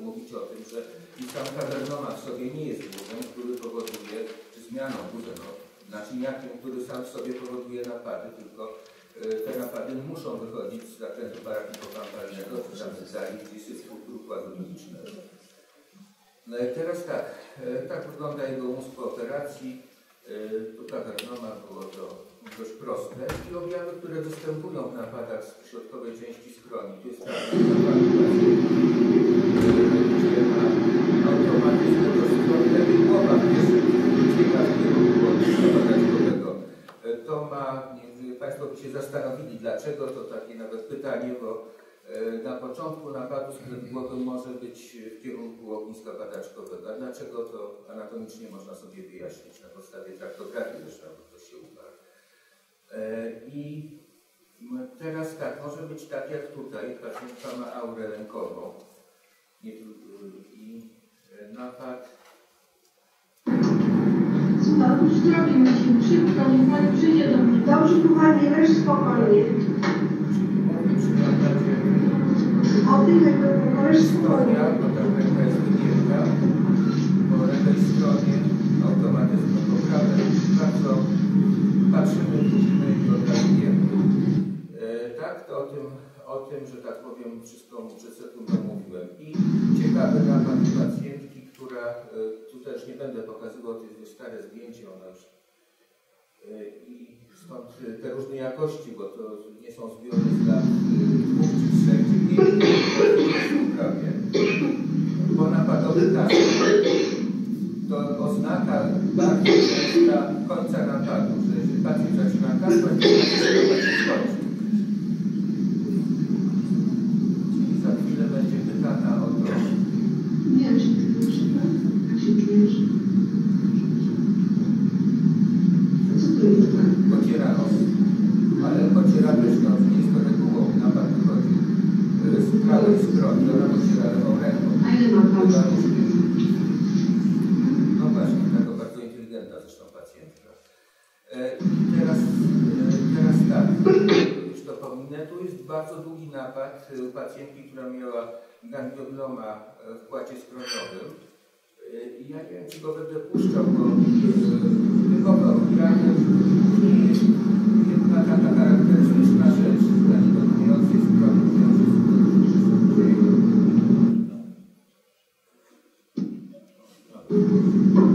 mówić o tym, że i sam kawernoma w sobie nie jest głównym, który powoduje, czy zmianą głównym, no, naczyniakiem, który sam w sobie powoduje napady, tylko te napady muszą wychodzić z zakrętu parahipokampalnego, czy tam z dali gdzieś jest No teraz tak, y, tak wygląda jego mózg operacji. Y, Tu kawernoma było to dość proste i objawy, które występują w napadach z środkowej części skroni. Tu jest tak, napad gdzie ma automatyzm do strony lewej głowa ucieka w kierunku. Y, To ma, Państwo by się zastanowili dlaczego, to takie nawet pytanie, bo y, na początku napadu skręt głowy może być w kierunku ogniska padaczkowego. A dlaczego to anatomicznie można sobie wyjaśnić na podstawie traktografii zresztą, ktoś się uparł. E, I teraz tak, może być tak jak tutaj, pacjentka ma aurę rękową y, i e, napad już zrobimy się szybko, niech Pan przyjdzie do mnie. Dobrze, kochanie, leż spokojnie. Ręka jest wygięta, po lewej stronie automatyzm poprawę bardzo patrzymy, widzimy i odreagujemy. E, tak, to o tym, o tym, że tak powiem, wszystko przed sekundą mówiłem. I ciekawy napad pacjentki, która, e, tu też nie będę pokazywał, to jest stare zdjęcie, ona już e, stąd te różne jakości, bo to nie są zbiory z lat e, dwóch czy trzech, czy pięciu, prawie. Bo napadowy tak, to oznaka bardzo częsta końca napadu, że jeżeli pacjent zaczyna kasłać, to się skończy. Czyli za chwilę będzie pytana o to, Nie wiem, czy ty proszę bardzo, jak się czujesz? Co to jest tak? pociera nos, ale pociera też nos, nie jest to regułą, napad wychodzi z prawej strony, ona pociera lewą ręką. A ile ma pan? No właśnie, taka bardzo inteligentna zresztą pacjentka. E, teraz, teraz tak, już to pominę, tu jest bardzo długi napad e, u pacjentki, która miała gangliobloma e, w płacie skroniowym. I ja nie wiem, czy go będę puszczał, bo e, objawem później jest jedna taka charakterystyczna rzecz dla niedominującej skroni, wiąże się Kończysz,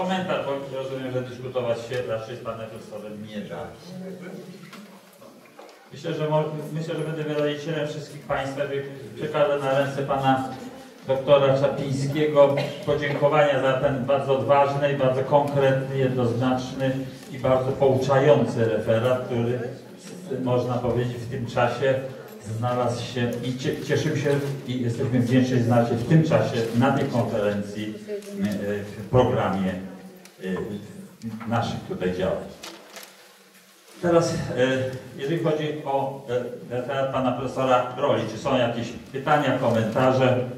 komentarz, bo rozumiem, że dyskutować się raczej z Panem Profesorem nie da. Myślę, że, myślę, że będę wielolicielem wszystkich Państwa. Przekażę na ręce Pana doktora Czapińskiego podziękowania za ten bardzo odważny, i bardzo konkretny, jednoznaczny i bardzo pouczający referat, który można powiedzieć w tym czasie znalazł się i cie- cieszymy się i jesteśmy wdzięczni, że znalazł się w tym czasie na tej konferencji e, w programie e, naszych tutaj działań. Teraz, e, jeżeli chodzi o referat pana profesora Groli, czy są jakieś pytania, komentarze?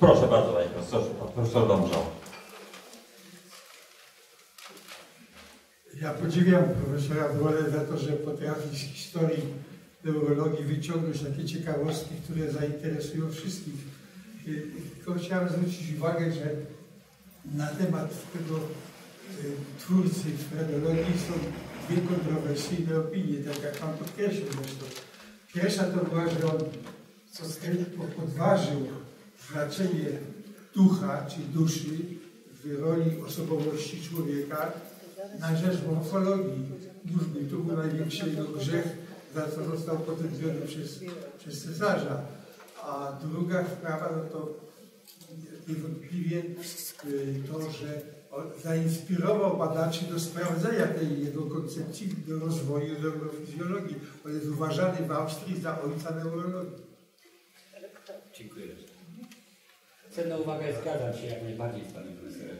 Proszę bardzo, panie profesorze, pan profesor Dążał. Ja podziwiam profesora Brole za to, że potrafi z historii neurologii wyciągnąć takie ciekawostki, które zainteresują wszystkich. Y, Tylko chciałem zwrócić uwagę, że na temat tego y, twórcy frenologii są dwie kontrowersyjne opinie, tak jak Pan podkreślił zresztą. Pierwsza to była, że on co podważył znaczenie ducha czy duszy w roli osobowości człowieka na rzecz morfologii mózgu. To był największy jego grzech, za co został potępiony przez, przez cesarza. A druga sprawa, no to niewątpliwie y, to, że on zainspirował badaczy do sprawdzenia tej jego koncepcji, do rozwoju neurofizjologii. On jest uważany w Austrii za ojca neurologii. Dziękuję. Cenna uwaga, zgadzam się jak najbardziej z panem profesorem.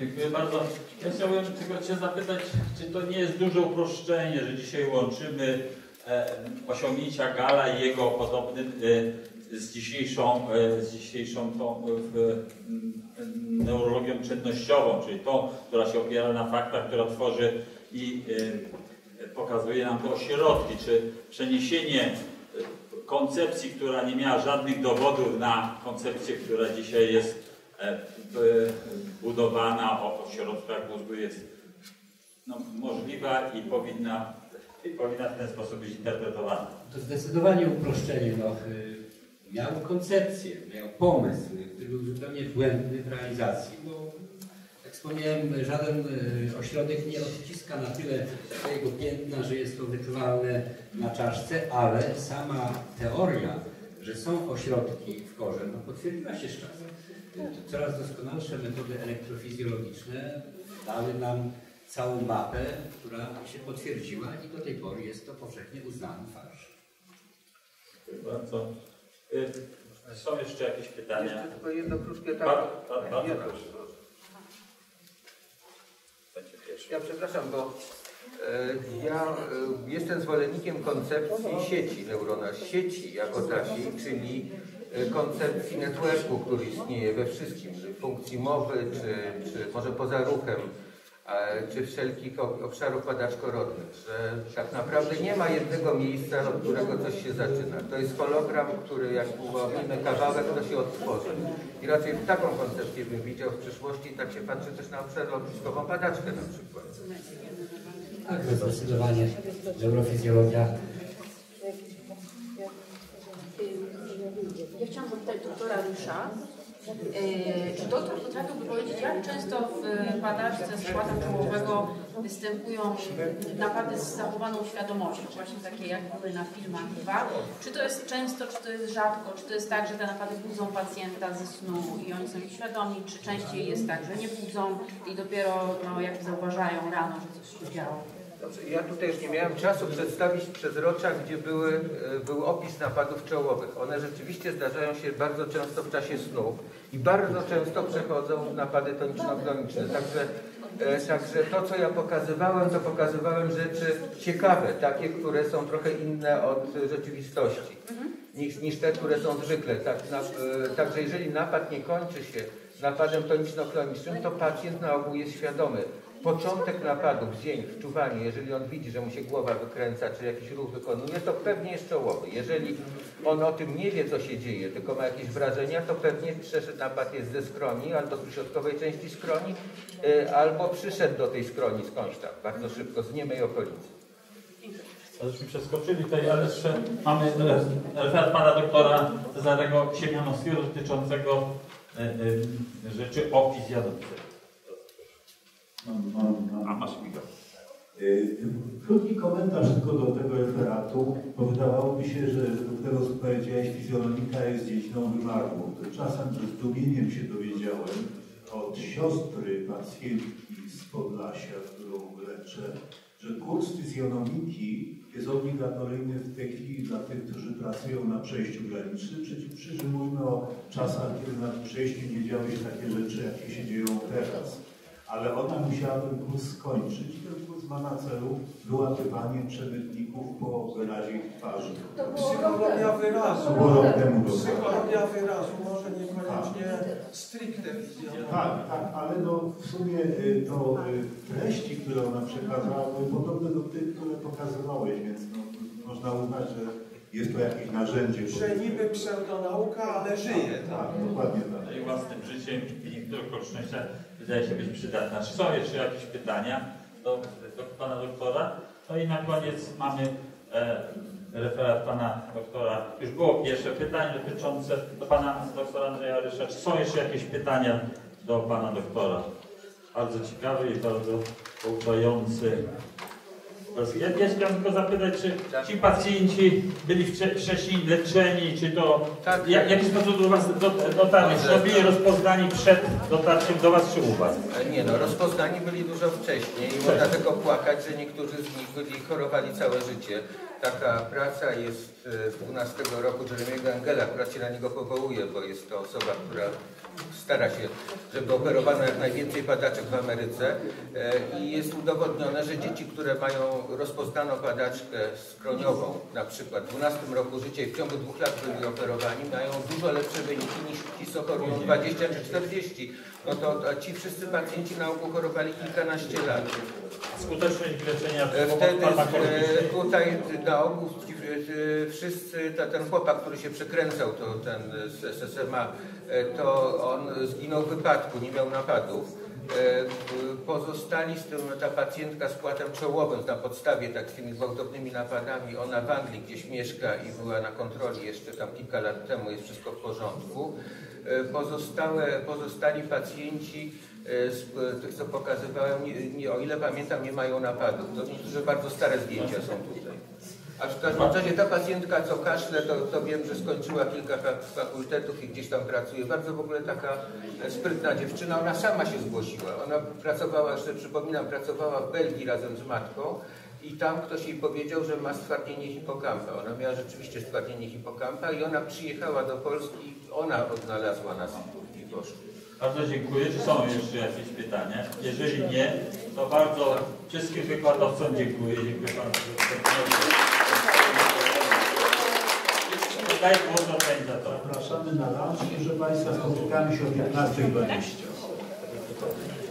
Dziękuję bardzo. Ja chciałbym tylko Cię zapytać, czy to nie jest duże uproszczenie, że dzisiaj łączymy e, osiągnięcia Gala i jego podobnym e, z dzisiejszą, e, z dzisiejszą tą, e, w, m, neurologią czynnościową, czyli tą, która się opiera na faktach, która tworzy i e, pokazuje nam te ośrodki, czy przeniesienie koncepcji, która nie miała żadnych dowodów na koncepcję, która dzisiaj jest budowana o ośrodkach mózgu jest no, możliwa i powinna, i powinna w ten sposób być interpretowana. To zdecydowanie uproszczenie. No, y, miał koncepcję, miał pomysł, który był zupełnie błędny w realizacji, bo jak wspomniałem, żaden y, ośrodek nie odciska na tyle swojego piętna, że jest to wyczuwalne na czaszce, ale sama teoria, że są ośrodki w korze, no, potwierdziła się z czasem. Y, Coraz doskonalsze metody elektrofizjologiczne dały nam całą mapę, która się potwierdziła i do tej pory jest to powszechnie uznany fakt. Dziękuję bardzo. Y, Są jeszcze jakieś pytania? Jeszcze tylko jedno krótkie tak. Bardzo, bardzo, bardzo Jedno. proszę. Pierwszy. Ja przepraszam, bo e, ja e, jestem zwolennikiem koncepcji sieci neurona, sieci jako takiej, czyli koncepcji networku, który istnieje we wszystkim, funkcji mowy, czy, czy może poza ruchem. e, czy wszelkich ob- obszarów padaczkorodnych, że tak naprawdę nie ma jednego miejsca, od którego coś się zaczyna. To jest hologram, który jak ułowimy kawałek, to się odtworzy. I raczej taką koncepcję bym widział w przyszłości, tak się patrzy też na obszar lotniskową padaczkę na przykład. Tak, zdecydowanie neurofizjologia Ja chciałam zapytać doktora Rysza, e, czy doktor potrafiłby powiedzieć, jak często w padaczce składu czołowego występują napady z zachowaną świadomością, właśnie takie jak na filmach dwa. Czy to jest często, czy to jest rzadko, czy to jest tak, że te napady budzą pacjenta ze snu i oni są świadomi, czy częściej jest tak, że nie budzą i dopiero no, jak zauważają rano, że coś się działo. Dobrze, ja tutaj już nie miałem czasu przedstawić przezrocza, gdzie były, e, był opis napadów czołowych. One rzeczywiście zdarzają się bardzo często w czasie snu i bardzo często przechodzą w napady toniczno-kloniczne. Także, e, także to, co ja pokazywałem, to pokazywałem rzeczy ciekawe, takie, które są trochę inne od rzeczywistości niż, niż te, które są zwykle. Tak, na, e, także jeżeli napad nie kończy się napadem toniczno-klonicznym, to pacjent na ogół jest świadomy. Początek napadu, wzięć, wczuwanie, jeżeli on widzi, że mu się głowa wykręca, czy jakiś ruch wykonuje, to pewnie jest czołowy. Jeżeli on o tym nie wie, co się dzieje, tylko ma jakieś wrażenia, to pewnie przeszedł napad jest ze skroni, albo z środkowej części skroni, y, albo przyszedł do tej skroni skądś tam, bardzo szybko, z niemej okolicy. To żeśmy przeskoczyli tutaj, ale jeszcze mamy e, referat pana doktora Cezarego Siemianowskiego dotyczącego e, e, rzeczy o fizjologice. A masz mikrofon. Y, Krótki komentarz tylko do tego referatu, bo wydawałoby się, że z tego co powiedziałeś, fizjologika jest dziedziną wymarłą. Tymczasem ze zdumieniem się dowiedziałem od siostry pacjentki z Podlasia, którą leczę, że kurs fizjonomiki jest obligatoryjny w tej chwili dla tych, którzy pracują na przejściu granicznym. Przecież mówimy o czasach, kiedy na przejściu nie działy się takie rzeczy, jakie się dzieją teraz ale ona musiała ten kurs skończyć. Ten kurs ma na celu wyłapywanie przemytników po wyrazie ich twarzy. Psychologia wyrazu. Psychologia wyrazu, może niekoniecznie stricte. Tak, tak, ale no w sumie y, to y, treści, które ona przekazała, były podobne do tych, które pokazywałeś, więc no, można uznać, że jest to jakieś narzędzie. Że niby pseudonauka, ale żyje. Tak, dokładnie tak. I własnym życiem i okolicznościach wydaje się być przydatna. Czy są jeszcze jakieś pytania do, do pana doktora? No i na koniec mamy e, referat pana doktora. Już było pierwsze pytanie dotyczące do pana doktora Andrzeja Rysza. Czy są jeszcze jakieś pytania do pana doktora? Bardzo ciekawy i bardzo pouczający. Ja, ja chciałem tylko zapytać, czy ci pacjenci byli wcze- wcześniej leczeni, czy to Tak. jak, w jaki sposób do Was do- dotarli? Czy to byli rozpoznani przed dotarciem do Was, czy u Was? E, Nie no, rozpoznani byli dużo wcześniej i można tylko płakać, że niektórzy z nich byli, chorowali całe życie. Taka praca jest e, z 12 roku Jeremiego Engela, która się na niego powołuje, bo jest to osoba, która stara się, żeby operowano jak najwięcej padaczek w Ameryce E, i jest udowodnione, że dzieci, które mają rozpoznaną padaczkę skroniową, na przykład w 12 roku życia i w ciągu dwóch lat byli operowani, mają dużo lepsze wyniki niż ci, co chorują 20 czy 40. No to a ci wszyscy pacjenci na ogół chorowali kilkanaście lat. Skuteczność leczenia E, Wtedy e, tutaj na ogół ci, e, wszyscy, ta, ten chłopak, który się przekręcał, to ten z z SMA, e, to on zginął w wypadku, nie miał napadów. Pozostali z tym, ta pacjentka z płatem czołowym na podstawie tak z tymi gwałtownymi napadami, ona w Anglii gdzieś mieszka i była na kontroli jeszcze tam kilka lat temu, jest wszystko w porządku. E, Pozostałe, pozostali pacjenci e, z tych, co pokazywałem, nie, nie, o ile pamiętam, nie mają napadów. To niektóre bardzo stare zdjęcia są tutaj. A w każdym razie ta pacjentka, co kaszle, to, to wiem, że skończyła kilka fak- fakultetów i gdzieś tam pracuje. Bardzo w ogóle taka e, sprytna dziewczyna. Ona sama się zgłosiła. Ona pracowała, jeszcze przypominam, pracowała w Belgii razem z matką i tam ktoś jej powiedział, że ma stwardnienie hipokampa. Ona miała rzeczywiście stwardnienie hipokampa i ona przyjechała do Polski. Ona odnalazła nas i poszła. Bardzo dziękuję. Czy są jeszcze jakieś pytania? Jeżeli nie, to bardzo wszystkim wykładowcom dziękuję. Dziękuję panu. Daję głos organizatorom. Zapraszamy na lunch, proszę Państwa, spotykamy się o 15.20.